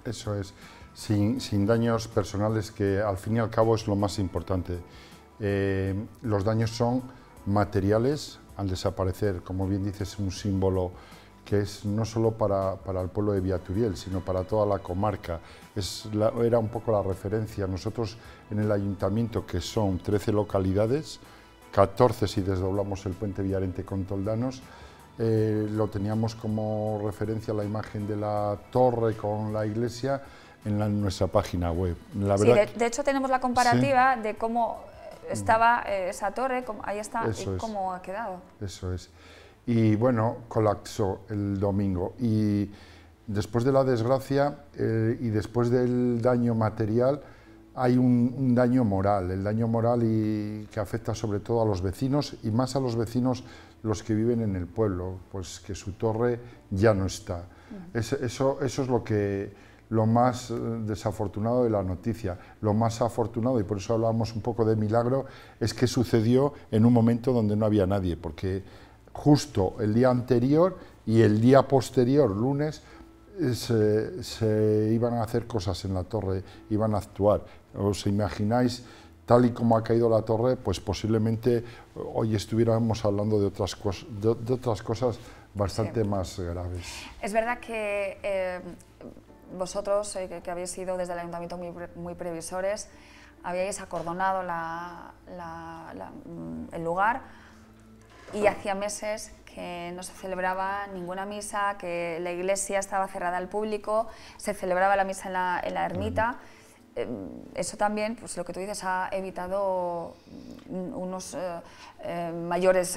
Eso es, sin, daños personales, que al fin y al cabo es lo más importante. Eh, los daños son materiales al desaparecer, como bien dices, un símbolo que es no solo para, para el pueblo de Viaturiel, sino para toda la comarca. Es era un poco la referencia. Nosotros en el ayuntamiento, que son 13 localidades, 14 si desdoblamos el puente Villarente con Toldanos, eh, lo teníamos como referencia la imagen de la torre con la iglesia en la- nuestra página web. La Sí, verdad de, de hecho tenemos la comparativa de cómo estaba eh, esa torre, cómo- ahí está, Eso y es. cómo ha quedado. Eso es. Y bueno, colapsó el domingo. Y después de la desgracia eh, y después del daño material, hay un, un daño moral. El daño moral y que afecta sobre todo a los vecinos y más a los vecinos los que viven en el pueblo, pues que su torre ya no está. Es- eso, eso es lo que lo más eh, desafortunado de la noticia. Lo más afortunado, y por eso hablábamos un poco de milagro, es que sucedió en un momento donde no había nadie, porque justo el día anterior y el día posterior, lunes, eh, se, se iban a hacer cosas en la torre, iban a actuar. ¿Os imagináis tal y como ha caído la torre, pues posiblemente hoy estuviéramos hablando de otras, cos- de, de otras cosas bastante más graves. Es verdad que eh, vosotros, eh, que, que habéis sido desde el ayuntamiento muy, muy previsores, habíais acordonado la- la- la- mm, el lugar y hacía meses que no se celebraba ninguna misa, que la iglesia estaba cerrada al público, se celebraba la misa en la, en la ermita. Eh, Eso también, pues lo que tú dices, ha evitado mm, unos eh, eh, mayores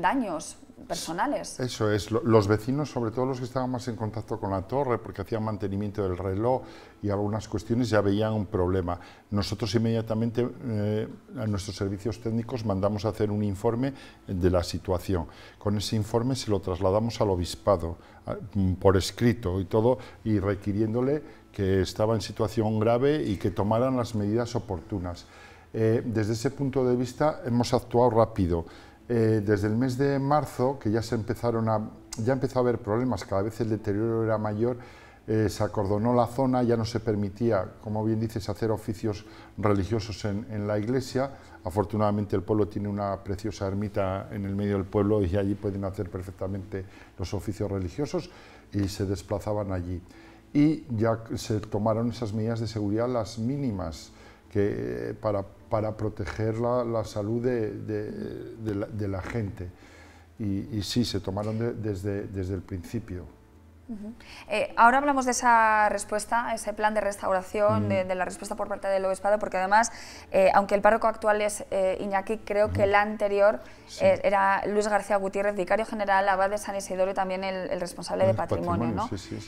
daños personales. Eso es, lo- los vecinos, sobre todo los que estaban más en contacto con la torre, porque hacían mantenimiento del reloj y algunas cuestiones, ya veían un problema. Nosotros inmediatamente eh, a nuestros servicios técnicos mandamos a hacer un informe de la situación. Con ese informe se lo trasladamos al obispado mm, por escrito y todo, y requiriéndole que estaba en situación grave y que tomaran las medidas oportunas. Eh, desde ese punto de vista hemos actuado rápido. Eh, desde el mes de marzo, que ya se empezaron a, ya empezó a haber problemas, cada vez el deterioro era mayor, eh, se acordonó la zona, ya no se permitía, como bien dices, hacer oficios religiosos en, en la iglesia. Afortunadamente el pueblo tiene una preciosa ermita en el medio del pueblo y allí pueden hacer perfectamente los oficios religiosos y se desplazaban allí. Y ya se tomaron esas medidas de seguridad las mínimas que, para, para proteger la, la salud de, de- de la, de la gente. Y, y sí, se tomaron de- desde, desde el principio. Ujú. Eh, ahora hablamos de esa respuesta, ese plan de restauración, Mm. de, de la respuesta por parte del obispado, porque además, eh, aunque el párroco actual es eh, Iñaki, creo que el anterior eh, era Luis García Gutiérrez, vicario general, abad de San Isidoro y también el, el responsable de El patrimonio. patrimonio, ¿no? sí, sí,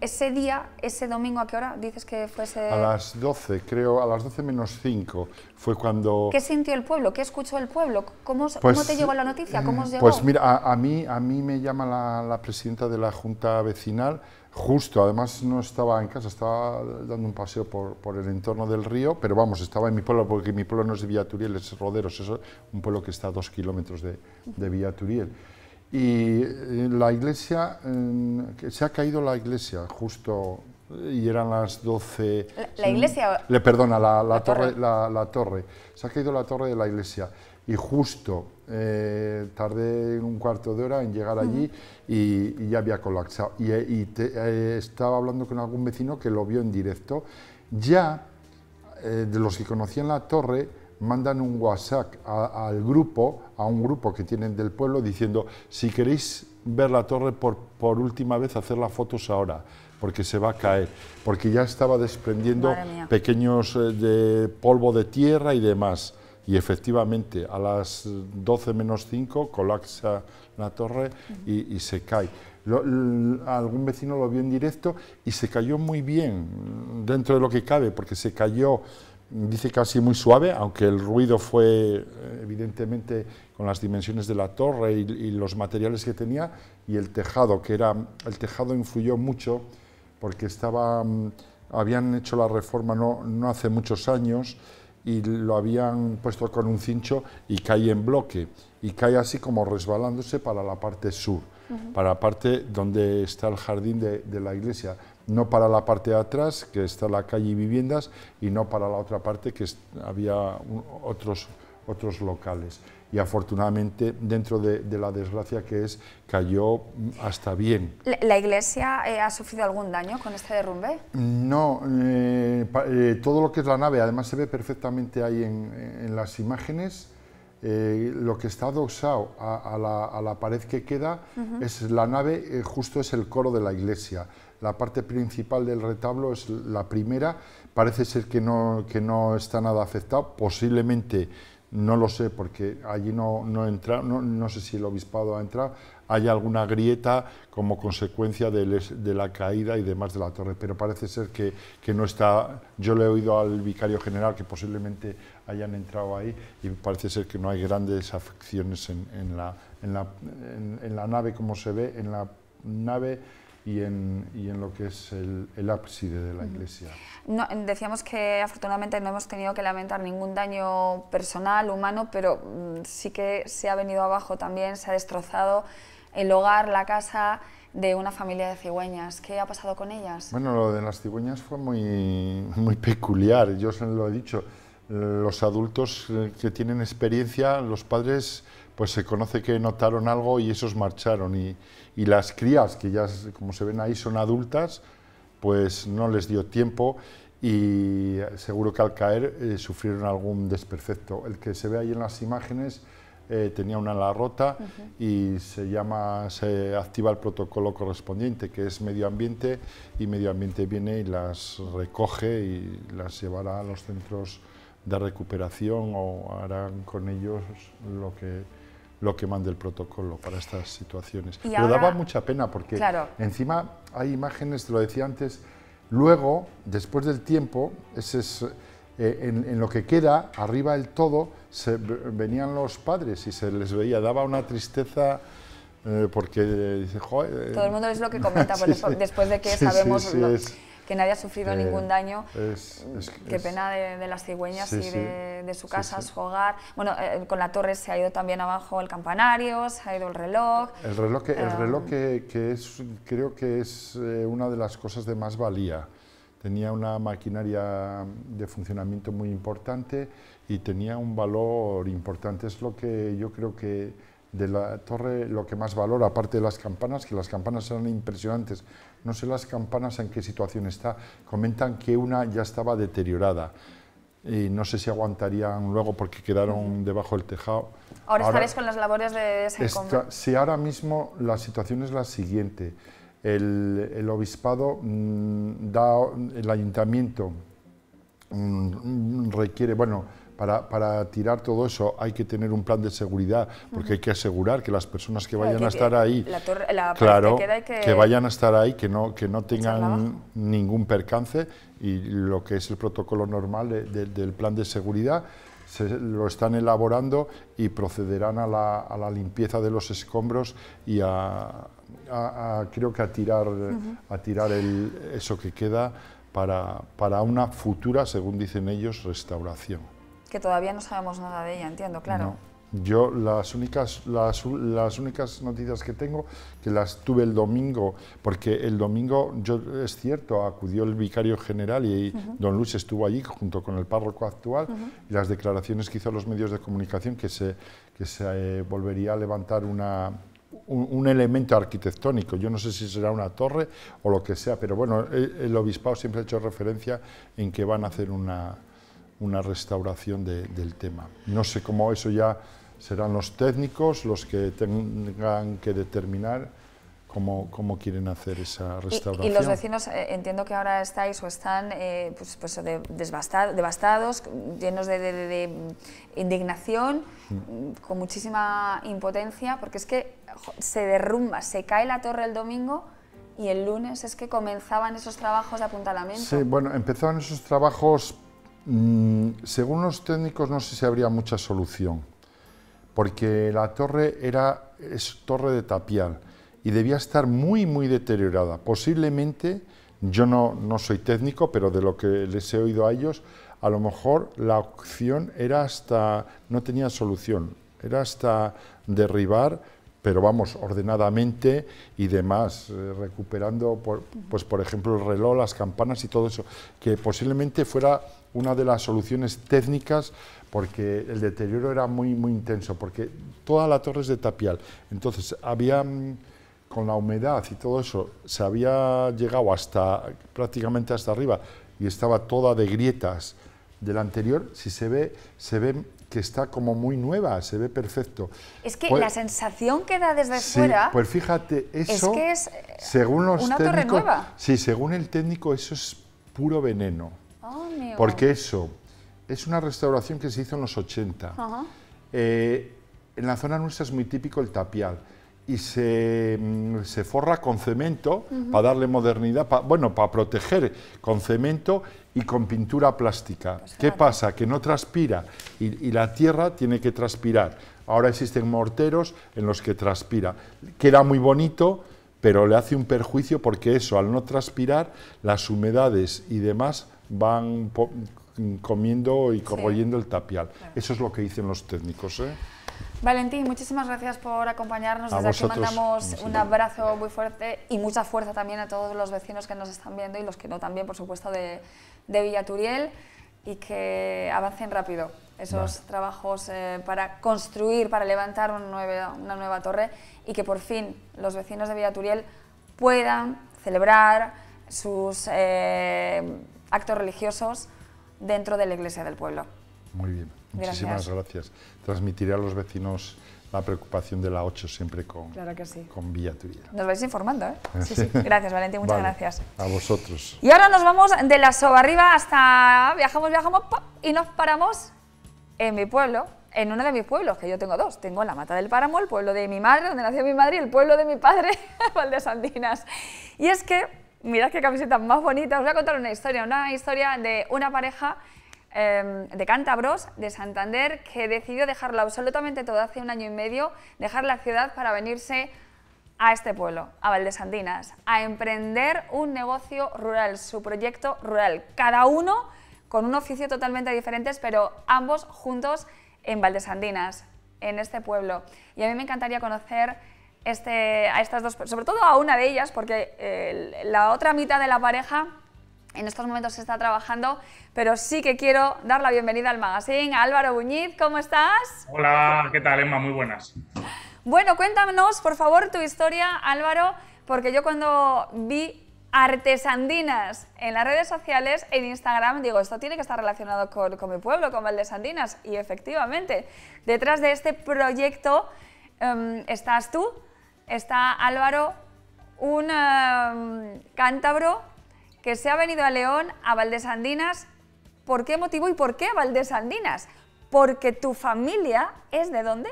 ese día, ese domingo, ¿a qué hora dices que fuese? A las 12, creo, a las 12 menos 5 fue cuando... ¿Qué sintió el pueblo? ¿Qué escuchó el pueblo? ¿Cómo, Pues, cómo te llegó la noticia? ¿Cómo os llegó? Pues mira, a, a mí, a mí me llama la, la presidenta de la Junta Vecinal, justo, además no estaba en casa, estaba dando un paseo por, por el entorno del río, pero vamos, estaba en mi pueblo, porque mi pueblo no es de Villaturiel, es Roderos, es un pueblo que está a dos kilómetros de, de Villaturiel. Y eh, la iglesia, se ha caído la iglesia, justo, y eran las 12... ¿La- la iglesia o- Le perdona, la, la la torre, torre? la, torre. Se ha caído la torre de la iglesia y justo eh, tardé un cuarto de hora en llegar allí y, y ya había colapsado. Y, eh, y te- eh, estaba hablando con algún vecino que lo vio en directo. Ya eh, de los que conocían la torre mandan un WhatsApp a- al grupo, a un grupo que tienen del pueblo, diciendo si queréis ver la torre por, por última vez, hacer las fotos ahora, porque se va a caer, porque ya estaba desprendiendo pequeños eh, de polvo de tierra y demás. Y efectivamente, a las 12 menos 5 colapsa la torre y, y se cae. Lo- algún vecino lo vio en directo y se cayó muy bien, dentro de lo que cabe, porque se cayó, dice casi muy suave, aunque el ruido fue eh, evidentemente con las dimensiones de la torre y, y los materiales que tenía, y el tejado, que era, el tejado influyó mucho porque estaba, mm, habían hecho la reforma no, no hace muchos años y lo habían puesto con un cincho y cae en bloque y cae así como resbalándose para la parte sur, para la parte donde está el jardín de, de la iglesia, no para la parte de atrás, que está la calle y viviendas, y no para la otra parte, que había un- otros, otros locales. Y afortunadamente, dentro de, de la desgracia que es, cayó hasta bien. ¿La, la iglesia eh, ha sufrido algún daño con este derrumbe? No, eh, pa- eh, todo lo que es la nave, además se ve perfectamente ahí en, en las imágenes, eh, lo que está adosado a, a la, a la pared que queda es la nave, eh, justo es el coro de la iglesia. La parte principal del retablo es la primera, parece ser que no, que no está nada afectado, posiblemente, no lo sé, porque allí no, no entra, no, no sé si el obispado ha entrado, hay alguna grieta como consecuencia es- de, la caída y demás de la torre, pero parece ser que, que no está, yo le he oído al vicario general que posiblemente hayan entrado ahí y parece ser que no hay grandes afecciones en, en la, en, la, en la nave como se ve, en la nave y en, y en lo que es el, el ábside de la iglesia. No, decíamos que afortunadamente no hemos tenido que lamentar ningún daño personal, humano, pero mm, sí que se ha venido abajo también, se ha destrozado el hogar, la casa. de una familia de cigüeñas. ¿Qué ha pasado con ellas? Bueno, lo de las cigüeñas fue muy, *laughs* muy peculiar, yo se lo he dicho. Los adultos eh, que tienen experiencia, los padres, pues se conoce que notaron algo y esos marcharon. Y, y las crías, que ya como se ven ahí son adultas, pues no les dio tiempo y seguro que al caer eh, sufrieron algún desperfecto. El que se ve ahí en las imágenes eh, tenía una ala rota y se llama, se activa el protocolo correspondiente, que es medio ambiente, y medio ambiente viene y las recoge y las llevará a los centros de recuperación o harán con ellos lo que lo que mande el protocolo para estas situaciones. Pero daba mucha pena porque encima hay imágenes, te lo decía antes, luego, después del tiempo, ese es, eh, en, lo que queda, arriba del todo, se, venían los padres y se les veía, daba una tristeza eh, porque dice, Joder, Todo el mundo es lo que comenta, *laughs* después de que sabemos que nadie ha sufrido ningún daño. Qué pena de, las cigüeñas y de, su casa, su hogar. Bueno, eh, con la torre se ha ido también abajo el campanario, se ha ido el reloj. El reloj, que, el reloj que, que es, creo que es una de las cosas de más valía tenía una maquinaria de funcionamiento muy importante y tenía un valor importante. Es lo que yo creo que de la torre lo que más valora, aparte de las campanas, que las campanas eran impresionantes. No sé las campanas en qué situación está. Comentan que una ya estaba deteriorada y no sé si aguantarían luego porque quedaron debajo del tejado. Ahora, estaréis con las labores de Sí, ahora mismo la situación es la siguiente el, obispado mm, da, el ayuntamiento mm, requiere, bueno, para, tirar todo eso hay que tener un plan de seguridad, porque hay que asegurar que las personas que vayan a estar ahí, claro, que, vayan a estar ahí, que no, que no tengan ningún percance y lo que es el protocolo normal del plan de seguridad se lo están elaborando y procederán a la, a la limpieza de los escombros y a, creo que a tirar, a tirar el, eso que queda para, para, una futura, según dicen ellos, restauración. Que todavía no sabemos nada de ella, entiendo, claro. Yo las únicas, las, las, únicas noticias que tengo, que las tuve el domingo, porque el domingo, yo, es cierto, acudió el vicario general y don Luis estuvo allí junto con el párroco actual y las declaraciones que hizo a los medios de comunicación que se, que se eh, volvería a levantar una, un, elemento arquitectónico. Yo no sé si será una torre o lo que sea, pero bueno, el, obispado siempre ha hecho referencia en que van a hacer una, una restauración del tema. No sé cómo eso ya serán los técnicos los que tengan que determinar cómo, cómo quieren hacer esa restauración. Y, los vecinos, eh, entiendo que ahora estáis o están eh, pues, pues devastados, llenos de, indignación, mm. con muchísima impotencia, porque es que se derrumba, se cae la torre el domingo y el lunes es que comenzaban esos trabajos de apuntalamiento. Sí, bueno, empezaban esos trabajos, mm, según los técnicos no sé si habría mucha solución, porque la torre era, es torre de tapial y debía estar muy, muy deteriorada. Posiblemente, yo no, no soy técnico, pero de lo que les he oído a ellos, a lo mejor la opción era hasta, no tenía solución, era hasta derribar pero vamos, ordenadamente y demás, eh, recuperando, por, pues por ejemplo, el reloj, las campanas y todo eso, que posiblemente fuera una de las soluciones técnicas porque el deterioro era muy, muy intenso, porque toda la torre es de tapial, entonces había, mm, con la humedad y todo eso, se había llegado hasta, prácticamente hasta arriba, y estaba toda de grietas del anterior, si se ve, se ve que está como muy nueva, se ve perfecto. Es que pues la sensación que da desde fuera. Pues fíjate, eso. Es que es según los una técnicos, torre nueva. Sí, según el técnico, eso es puro veneno. Oh, porque eso es una restauración que se hizo en los 80. Eh, en la zona nuestra es muy típico el tapial y se, mm, se forra con cemento para darle modernidad, bueno, para proteger con cemento y con pintura plástica. Pues ¿Qué pasa? Que no transpira y, la tierra tiene que transpirar. Ahora existen morteros en los que transpira. Queda muy bonito, pero le hace un perjuicio porque eso, al no transpirar, las humedades y demás van comiendo y corroyendo el tapial. Eso es lo que dicen los técnicos. ¿eh? Valentín, muchísimas gracias por acompañarnos. Desde aquí mandamos un abrazo muy fuerte y mucha fuerza también a todos los vecinos que nos están viendo y los que no también, por supuesto, de, de Villaturiel y que avancen rápido esos trabajos eh, para construir, para levantar una nueva, una nueva torre y que por fin los vecinos de Villaturiel puedan celebrar sus eh, actos religiosos dentro de la iglesia del pueblo. Muy bien, muchísimas gracias. Transmitiré a los vecinos la preocupación de la 8 siempre con, Claro que sí. con Villa Turiel. Nos vais informando, ¿eh? *laughs* Sí, sí. Gracias, Valentín, muchas Vale, gracias. A vosotros. Y ahora nos vamos de la Sobarriba hasta. Viajamos, viajamos ¡pop! y nos paramos en mi pueblo, en uno de mis pueblos, que yo tengo dos. Tengo la Mata del Páramo, el pueblo de mi madre, donde nació mi madre, y el pueblo de mi padre, *laughs* Valdesandinas. Y es que, mirad qué camiseta más bonita. Os voy a contar una historia, una historia de una pareja eh, de cántabros de Santander que decidió dejarlo absolutamente todo hace un año y medio, dejar la ciudad para venirse a este pueblo, a Valdesandinas, a emprender un negocio rural, su proyecto rural, cada uno con un oficio totalmente diferente, pero ambos juntos en Valdesandinas, en este pueblo. Y a mí me encantaría conocer este, a estas dos, sobre todo a una de ellas, porque eh, la otra mitad de la pareja en estos momentos se está trabajando, pero sí que quiero dar la bienvenida al magazine. Álvaro Buñiz, ¿cómo estás? Hola, ¿qué tal, Emma? Muy buenas. Bueno, cuéntanos, por favor, tu historia, Álvaro, porque yo cuando vi artesandinas en las redes sociales, en Instagram, digo, esto tiene que estar relacionado con, con mi pueblo, con Valdesandinas, y efectivamente, detrás de este proyecto em, estás tú, está Álvaro, un em, cántabro que se ha venido a León, a Valdesandinas. ¿Por qué motivo y por qué Valdesandinas? Porque tu familia es de dónde?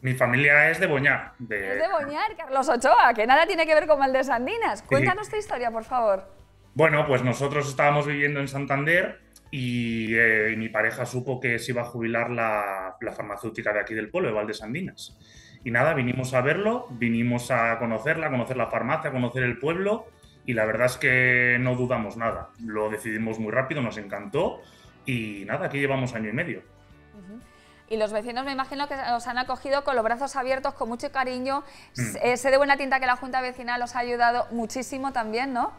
Mi familia es de Boñar. De... Es de Boñar, Carlos Ochoa, que nada tiene que ver con Valdesandinas. Cuéntanos tu historia, por favor. Bueno, pues nosotros estábamos viviendo en Santander y eh, mi pareja supo que se iba a jubilar la, la farmacéutica de aquí del pueblo, de Valdesandinas. Y nada, vinimos a verlo, vinimos a conocerla, a conocer la farmacia, a conocer el pueblo y la verdad es que no dudamos nada. Lo decidimos muy rápido, nos encantó y nada, aquí llevamos año y medio. Y los vecinos me imagino que os han acogido con los brazos abiertos, con mucho cariño. Mm. Eh, sé de buena tinta que la Junta Vecinal os ha ayudado muchísimo también, ¿no?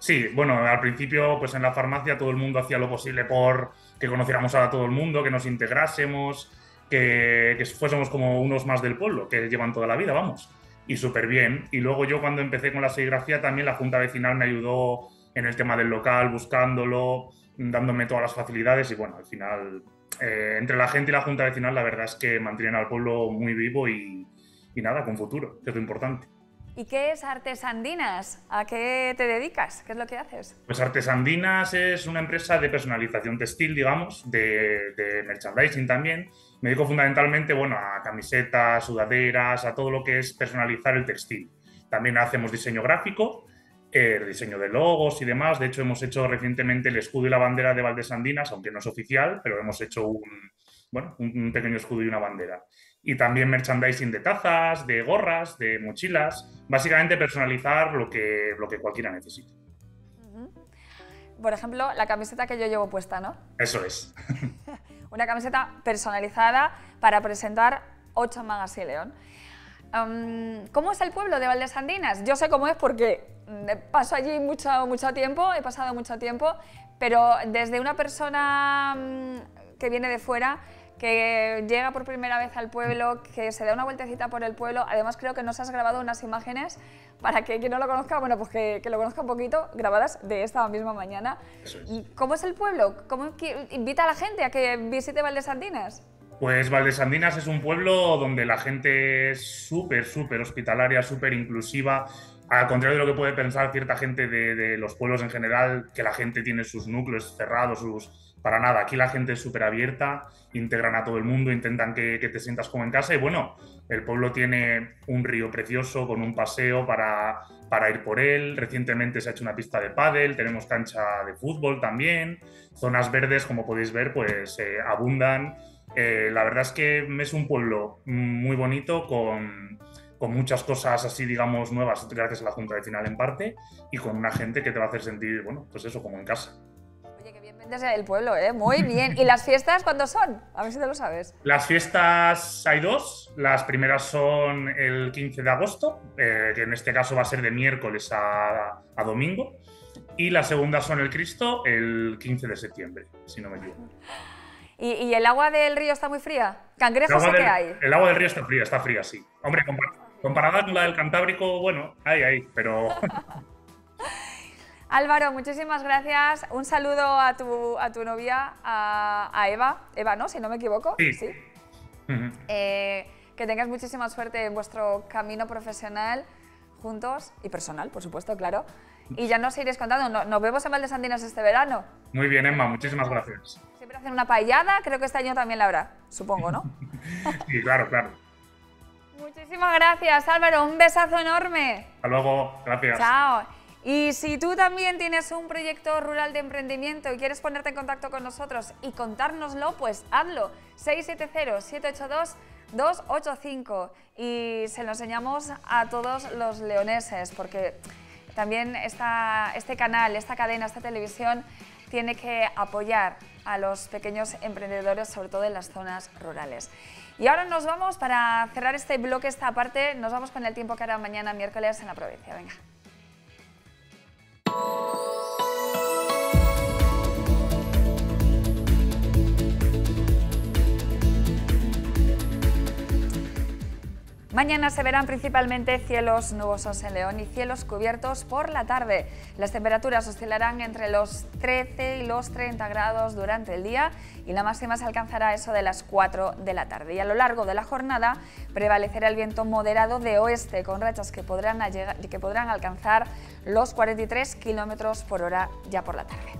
Sí, bueno, al principio pues en la farmacia todo el mundo hacía lo posible por que conociéramos a todo el mundo, que nos integrásemos, que, que fuésemos como unos más del pueblo, que llevan toda la vida, vamos. Y súper bien. Y luego yo cuando empecé con la serigrafía también la Junta Vecinal me ayudó en el tema del local, buscándolo, dándome todas las facilidades y bueno, al final eh, entre la gente y la Junta Vecinal la verdad es que mantienen al pueblo muy vivo y, y nada, con futuro, que es lo importante. ¿Y qué es Artesandinas? ¿A qué te dedicas? ¿Qué es lo que haces? Pues Artesandinas es una empresa de personalización textil, digamos, de, de merchandising también. Me dedico fundamentalmente bueno, a camisetas, sudaderas, a todo lo que es personalizar el textil. También hacemos diseño gráfico, eh, diseño de logos y demás. De hecho, hemos hecho recientemente el escudo y la bandera de Valdesandinas, aunque no es oficial, pero hemos hecho un, bueno, un pequeño escudo y una bandera. Y también merchandising de tazas, de gorras, de mochilas. Básicamente personalizar lo que, lo que cualquiera necesite. Por ejemplo, la camiseta que yo llevo puesta, ¿no? Eso es. *laughs* Una camiseta personalizada para presentar 8 Magazine León. Am, ¿Cómo es el pueblo de Valdesandinas? Yo sé cómo es porque mm, paso allí mucho, mucho tiempo, he pasado mucho tiempo, pero desde una persona mm, que viene de fuera, que llega por primera vez al pueblo, que se da una vueltecita por el pueblo, además creo que nos has grabado unas imágenes para que quien no lo conozca, bueno, pues que, que lo conozca un poquito, grabadas de esta misma mañana. Es. ¿Cómo es el pueblo? ¿Cómo que- invita a la gente a que visite Valdesandinas? Pues Valdesandinas es un pueblo donde la gente es súper, súper hospitalaria, súper inclusiva. Al contrario de lo que puede pensar cierta gente de, de los pueblos en general, que la gente tiene sus núcleos cerrados, sus... Para nada, aquí la gente es súper abierta, integran a todo el mundo, intentan que, te sientas como en casa y bueno, el pueblo tiene un río precioso con un paseo para, para ir por él. Recientemente se ha hecho una pista de pádel, tenemos cancha de fútbol también. Zonas verdes, como podéis ver, pues eh, abundan. Eh, la verdad es que es un pueblo muy bonito con, con muchas cosas así, digamos, nuevas, gracias a la Junta Vecinal en parte, y con una gente que te va a hacer sentir, bueno, pues eso, como en casa. Oye, qué bien Desde el pueblo, ¿eh? Muy bien. ¿Y las fiestas cuándo son? A ver si te lo sabes. Las fiestas hay dos. Las primeras son el 15 de agosto, eh, que en este caso va a ser de miércoles a, a domingo. Y las segundas son el Cristo el 15 de septiembre, si no me equivoco. ¿Y, y el agua del río está muy fría? ¿Cangrejos que del, hay? el agua del río está fría, está fría, sí. Hombre, compar- comparada con la del Cantábrico, bueno, hay, hay, pero *laughs* Álvaro, muchísimas gracias. Un saludo a tu, a tu novia, a, a Eva. Eva, ¿no? Si no me equivoco. Sí. Eh, que tengas muchísima suerte en vuestro camino profesional juntos y personal, por supuesto, claro. Y ya nos iréis contando. No- Nos vemos en Valdesandinas este verano. muy bien, Emma, muchísimas gracias. Siempre hacen una paellada, creo que este año también la habrá, supongo, ¿no? *laughs* Sí, claro, claro. Muchísimas gracias, Álvaro. Un besazo enorme. Hasta luego, gracias. Chao. Y si tú también tienes un proyecto rural de emprendimiento y quieres ponerte en contacto con nosotros y contárnoslo, pues hazlo. 670-782-285 y se lo enseñamos a todos los leoneses porque también esta, este canal, esta cadena, esta televisión tiene que apoyar a los pequeños emprendedores, sobre todo en las zonas rurales. Y ahora nos vamos, para cerrar este bloque, esta parte, nos vamos con el tiempo que hará mañana miércoles en la provincia. Venga. Thank you. Mañana se verán principalmente cielos nubosos en León y cielos cubiertos por la tarde. Las temperaturas oscilarán entre los 13 y los 30 grados durante el día y la máxima se alcanzará eso de las 4 de la tarde. Y a lo largo de la jornada prevalecerá el viento moderado de oeste con rachas que podrán, que podrán alcanzar los 43 kilómetros por hora ya por la tarde.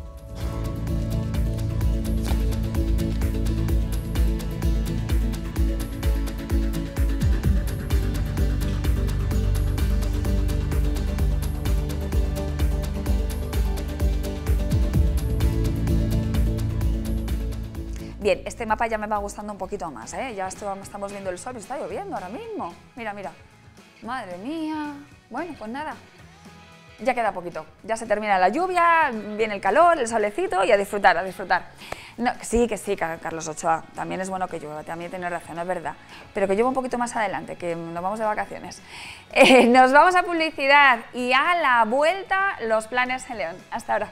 Bien, este mapa ya me va gustando un poquito más, ¿eh? Ya estamos viendo el sol y está lloviendo ahora mismo. Mira, mira. Madre mía. Bueno, pues nada. Ya queda poquito. Ya se termina la lluvia, viene el calor, el solecito y a disfrutar, a disfrutar. No, sí, que sí, Ca- Carlos Ochoa. También es bueno que llueva, también tienes razón, es verdad. Pero que llueva un poquito más adelante, que nos vamos de vacaciones. *laughs* Eh, nos vamos a publicidad y a la vuelta los planes en León. Hasta ahora.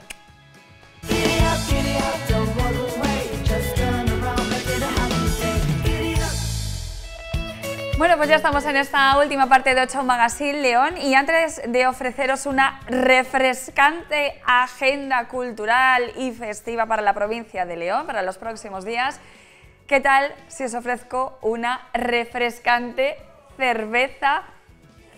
Bueno, pues ya estamos en esta última parte de 8 Magazine León y antes de ofreceros una refrescante agenda cultural y festiva para la provincia de León para los próximos días, ¿qué tal si os ofrezco una refrescante cerveza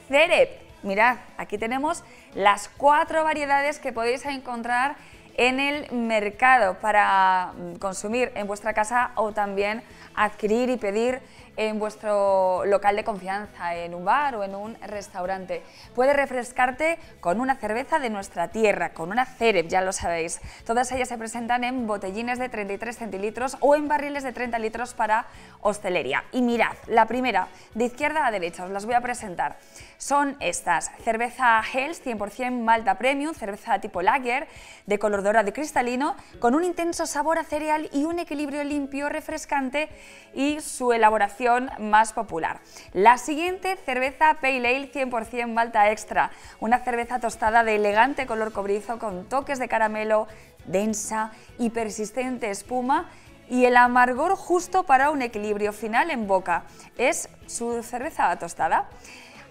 Cerep? Mirad, aquí tenemos las cuatro variedades que podéis encontrar en el mercado para consumir en vuestra casa o también adquirir y pedir en vuestro local de confianza, en un bar o en un restaurante. Puedes refrescarte con una cerveza de nuestra tierra, con una Cerep, ya lo sabéis. Todas ellas se presentan en botellines de 33 centilitros o en barriles de 30 litros para hostelería. Y mirad, la primera, de izquierda a derecha, os las voy a presentar. Son estas, cerveza Hells 100% Malta Premium, cerveza tipo Lager, de color dorado y cristalino, con un intenso sabor a cereal y un equilibrio limpio, refrescante y su elaboración más popular. La siguiente, cerveza Pale Ale 100% Malta Extra, una cerveza tostada de elegante color cobrizo con toques de caramelo, densa y persistente espuma y el amargor justo para un equilibrio final en boca. Es su cerveza tostada.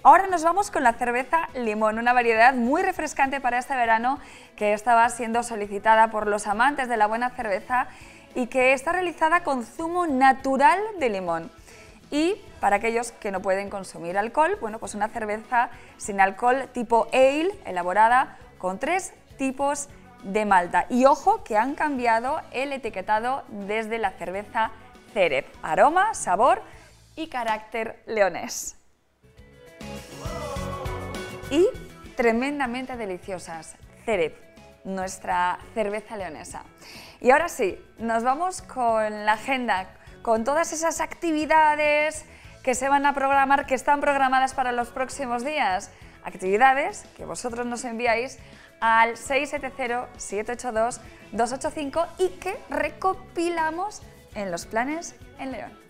Ahora nos vamos con la cerveza limón, una variedad muy refrescante para este verano que estaba siendo solicitada por los amantes de la buena cerveza y que está realizada con zumo natural de limón. Y para aquellos que no pueden consumir alcohol, bueno, pues una cerveza sin alcohol tipo ale, elaborada con tres tipos de malta. Y ojo que han cambiado el etiquetado desde la cerveza Cerep. Aroma, sabor y carácter leonés. Y tremendamente deliciosas. Cerep, nuestra cerveza leonesa. Y ahora sí, nos vamos con la agenda, con todas esas actividades que se van a programar, que están programadas para los próximos días. Actividades que vosotros nos enviáis al 670-782-285 y que recopilamos en los planes en León.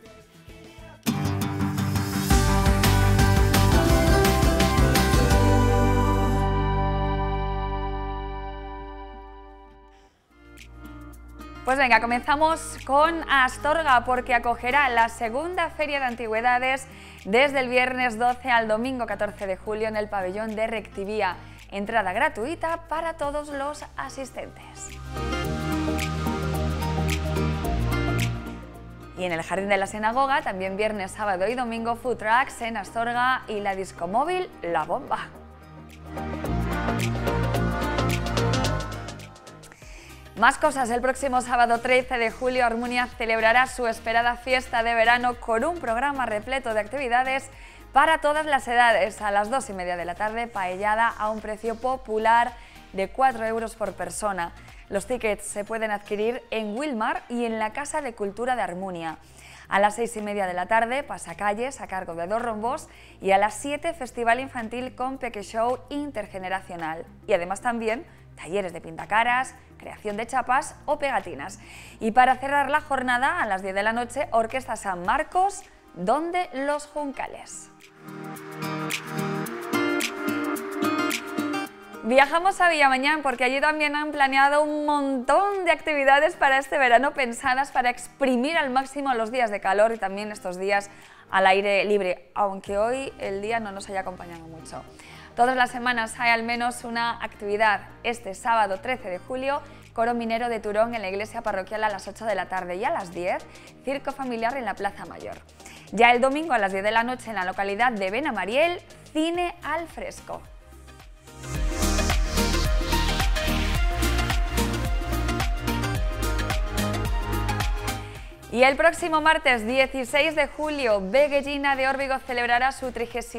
Pues venga, comenzamos con Astorga porque acogerá la segunda Feria de Antigüedades desde el viernes 12 al domingo 14 de julio en el pabellón de Rectivía. Entrada gratuita para todos los asistentes. Y en el Jardín de la Sinagoga, también viernes, sábado y domingo, food trucks en Astorga y la discomóvil La Bomba. Más cosas, el próximo sábado 13 de julio Armunia celebrará su esperada fiesta de verano con un programa repleto de actividades para todas las edades. A las 2 y media de la tarde, paellada a un precio popular de 4 euros por persona. Los tickets se pueden adquirir en Wilmar y en la Casa de Cultura de Armunia. A las 6 y media de la tarde, pasacalles a cargo de dos rombos y a las 7, Festival Infantil con Peque Show Intergeneracional. Y además también talleres de pintacaras, creación de chapas o pegatinas. Y para cerrar la jornada, a las 10 de la noche, Orquesta San Marcos, donde los Juncales. Viajamos a Villamañán porque allí también han planeado un montón de actividades para este verano pensadas para exprimir al máximo los días de calor y también estos días al aire libre, aunque hoy el día no nos haya acompañado mucho. Todas las semanas hay al menos una actividad. Este sábado 13 de julio, coro minero de Turón en la iglesia parroquial a las 8 de la tarde y a las 10, circo familiar en la Plaza Mayor. Ya el domingo a las 10 de la noche en la localidad de Benamariel, cine al fresco. Y el próximo martes 16 de julio, Beguellina de Órbigo celebrará su 33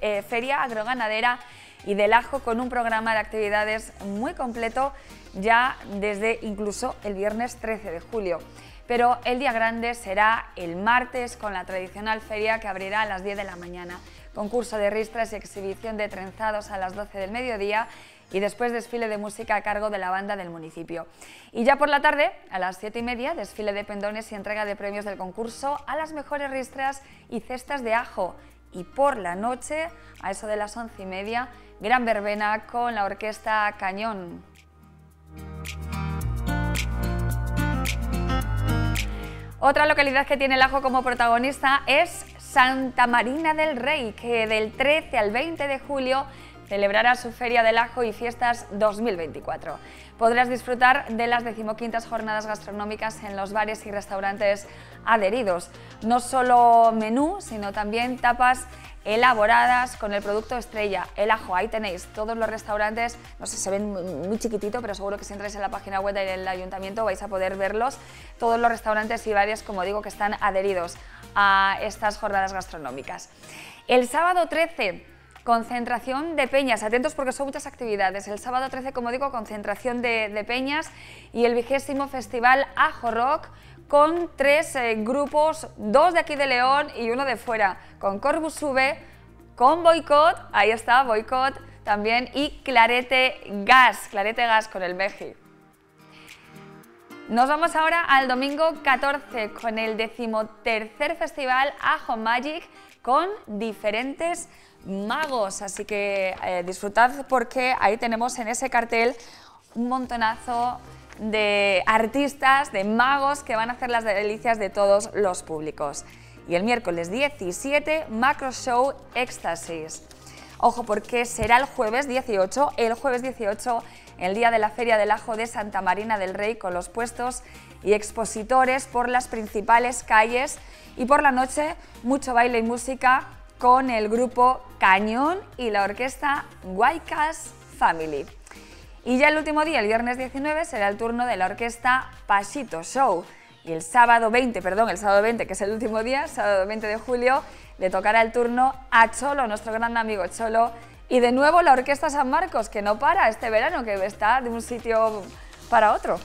eh, Feria Agroganadera y del Ajo con un programa de actividades muy completo ya desde incluso el viernes 13 de julio. Pero el día grande será el martes con la tradicional feria que abrirá a las 10 de la mañana. Concurso de ristras y exhibición de trenzados a las 12 del mediodía y después desfile de música a cargo de la banda del municipio. Y ya por la tarde, a las 7 y media, desfile de pendones y entrega de premios del concurso a las mejores ristras y cestas de ajo y por la noche, a eso de las once y media, gran verbena con la orquesta Cañón. Otra localidad que tiene el ajo como protagonista es Santa Marina del Rey, que del 13 al 20 de julio celebrará su Feria del Ajo y Fiestas 2024. Podrás disfrutar de las decimoquintas jornadas gastronómicas en los bares y restaurantes adheridos. No solo menú, sino también tapas elaboradas con el producto estrella, el ajo. Ahí tenéis todos los restaurantes, no sé, se ven muy chiquitito, pero seguro que si entráis en la página web del ayuntamiento vais a poder verlos. Todos los restaurantes y bares, como digo, que están adheridos a estas jornadas gastronómicas. El sábado 13 Concentración de peñas, atentos porque son muchas actividades. El sábado 13, como digo, concentración de, peñas y el vigésimo festival Ajo Rock con tres eh, grupos, dos de aquí de León y uno de fuera, con Corbus Sube, con Boicot, ahí está, Boicot también, y Clarete Gas, Clarete Gas con el Meji. Nos vamos ahora al domingo 14 con el decimotercer festival Ajo Magic con diferentes magos, así que eh, disfrutad porque ahí tenemos en ese cartel un montonazo de artistas, de magos que van a hacer las delicias de todos los públicos. Y el miércoles 17, Macro Show Éxtasis. Ojo, porque será el jueves 18, el jueves 18, el día de la Feria del Ajo de Santa Marina del Rey, con los puestos y expositores por las principales calles. Y por la noche, mucho baile y música con el grupo Cañón y la orquesta Waikas Family. Y ya el último día, el viernes 19, será el turno de la orquesta Pasito Show. Y el sábado 20, perdón, el sábado 20, que es el último día, sábado 20 de julio, le tocará el turno a Cholo, nuestro gran amigo Cholo. Y de nuevo la Orquesta San Marcos, que no para este verano, que está de un sitio para otro.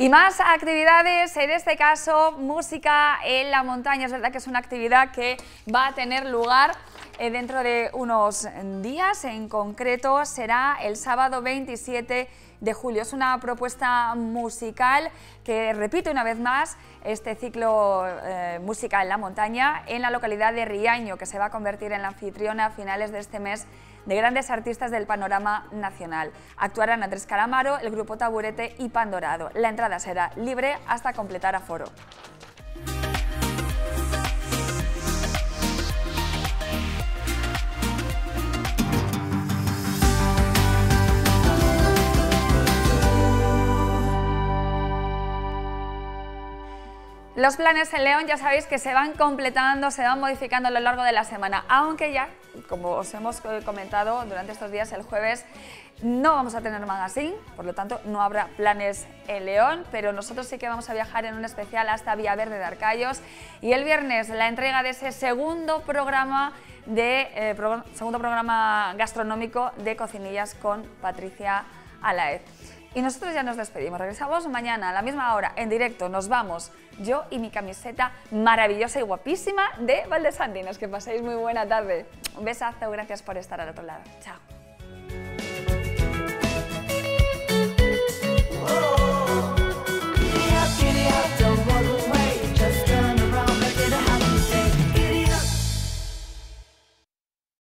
Y más actividades, en este caso música en la montaña. Es verdad que es una actividad que va a tener lugar eh, dentro de unos días. En concreto será el sábado 27 de julio. Es una propuesta musical que repite una vez más este ciclo eh, Música en la Montaña en la localidad de Riaño, que se va a convertir en la anfitriona a finales de este mes de grandes artistas del panorama nacional. Actuarán Andrés Calamaro, el grupo Taburete y Pandorado. La entrada será libre hasta completar aforo. Los planes en León ya sabéis que se van completando, se van modificando a lo largo de la semana, aunque ya, como os hemos comentado durante estos días, el jueves no vamos a tener magazine, por lo tanto no habrá planes en León, pero nosotros sí que vamos a viajar en un especial hasta Verde de Arcayos y el viernes la entrega de ese segundo programa de eh, segundo programa gastronómico de Cocinillas con Patricia Alaez. Y nosotros ya nos despedimos. Regresamos mañana a la misma hora, en directo. Nos vamos. Yo y mi camiseta maravillosa y guapísima de Valdesantinos. Que paséis muy buena tarde. Un besazo. Gracias por estar al otro lado. Chao.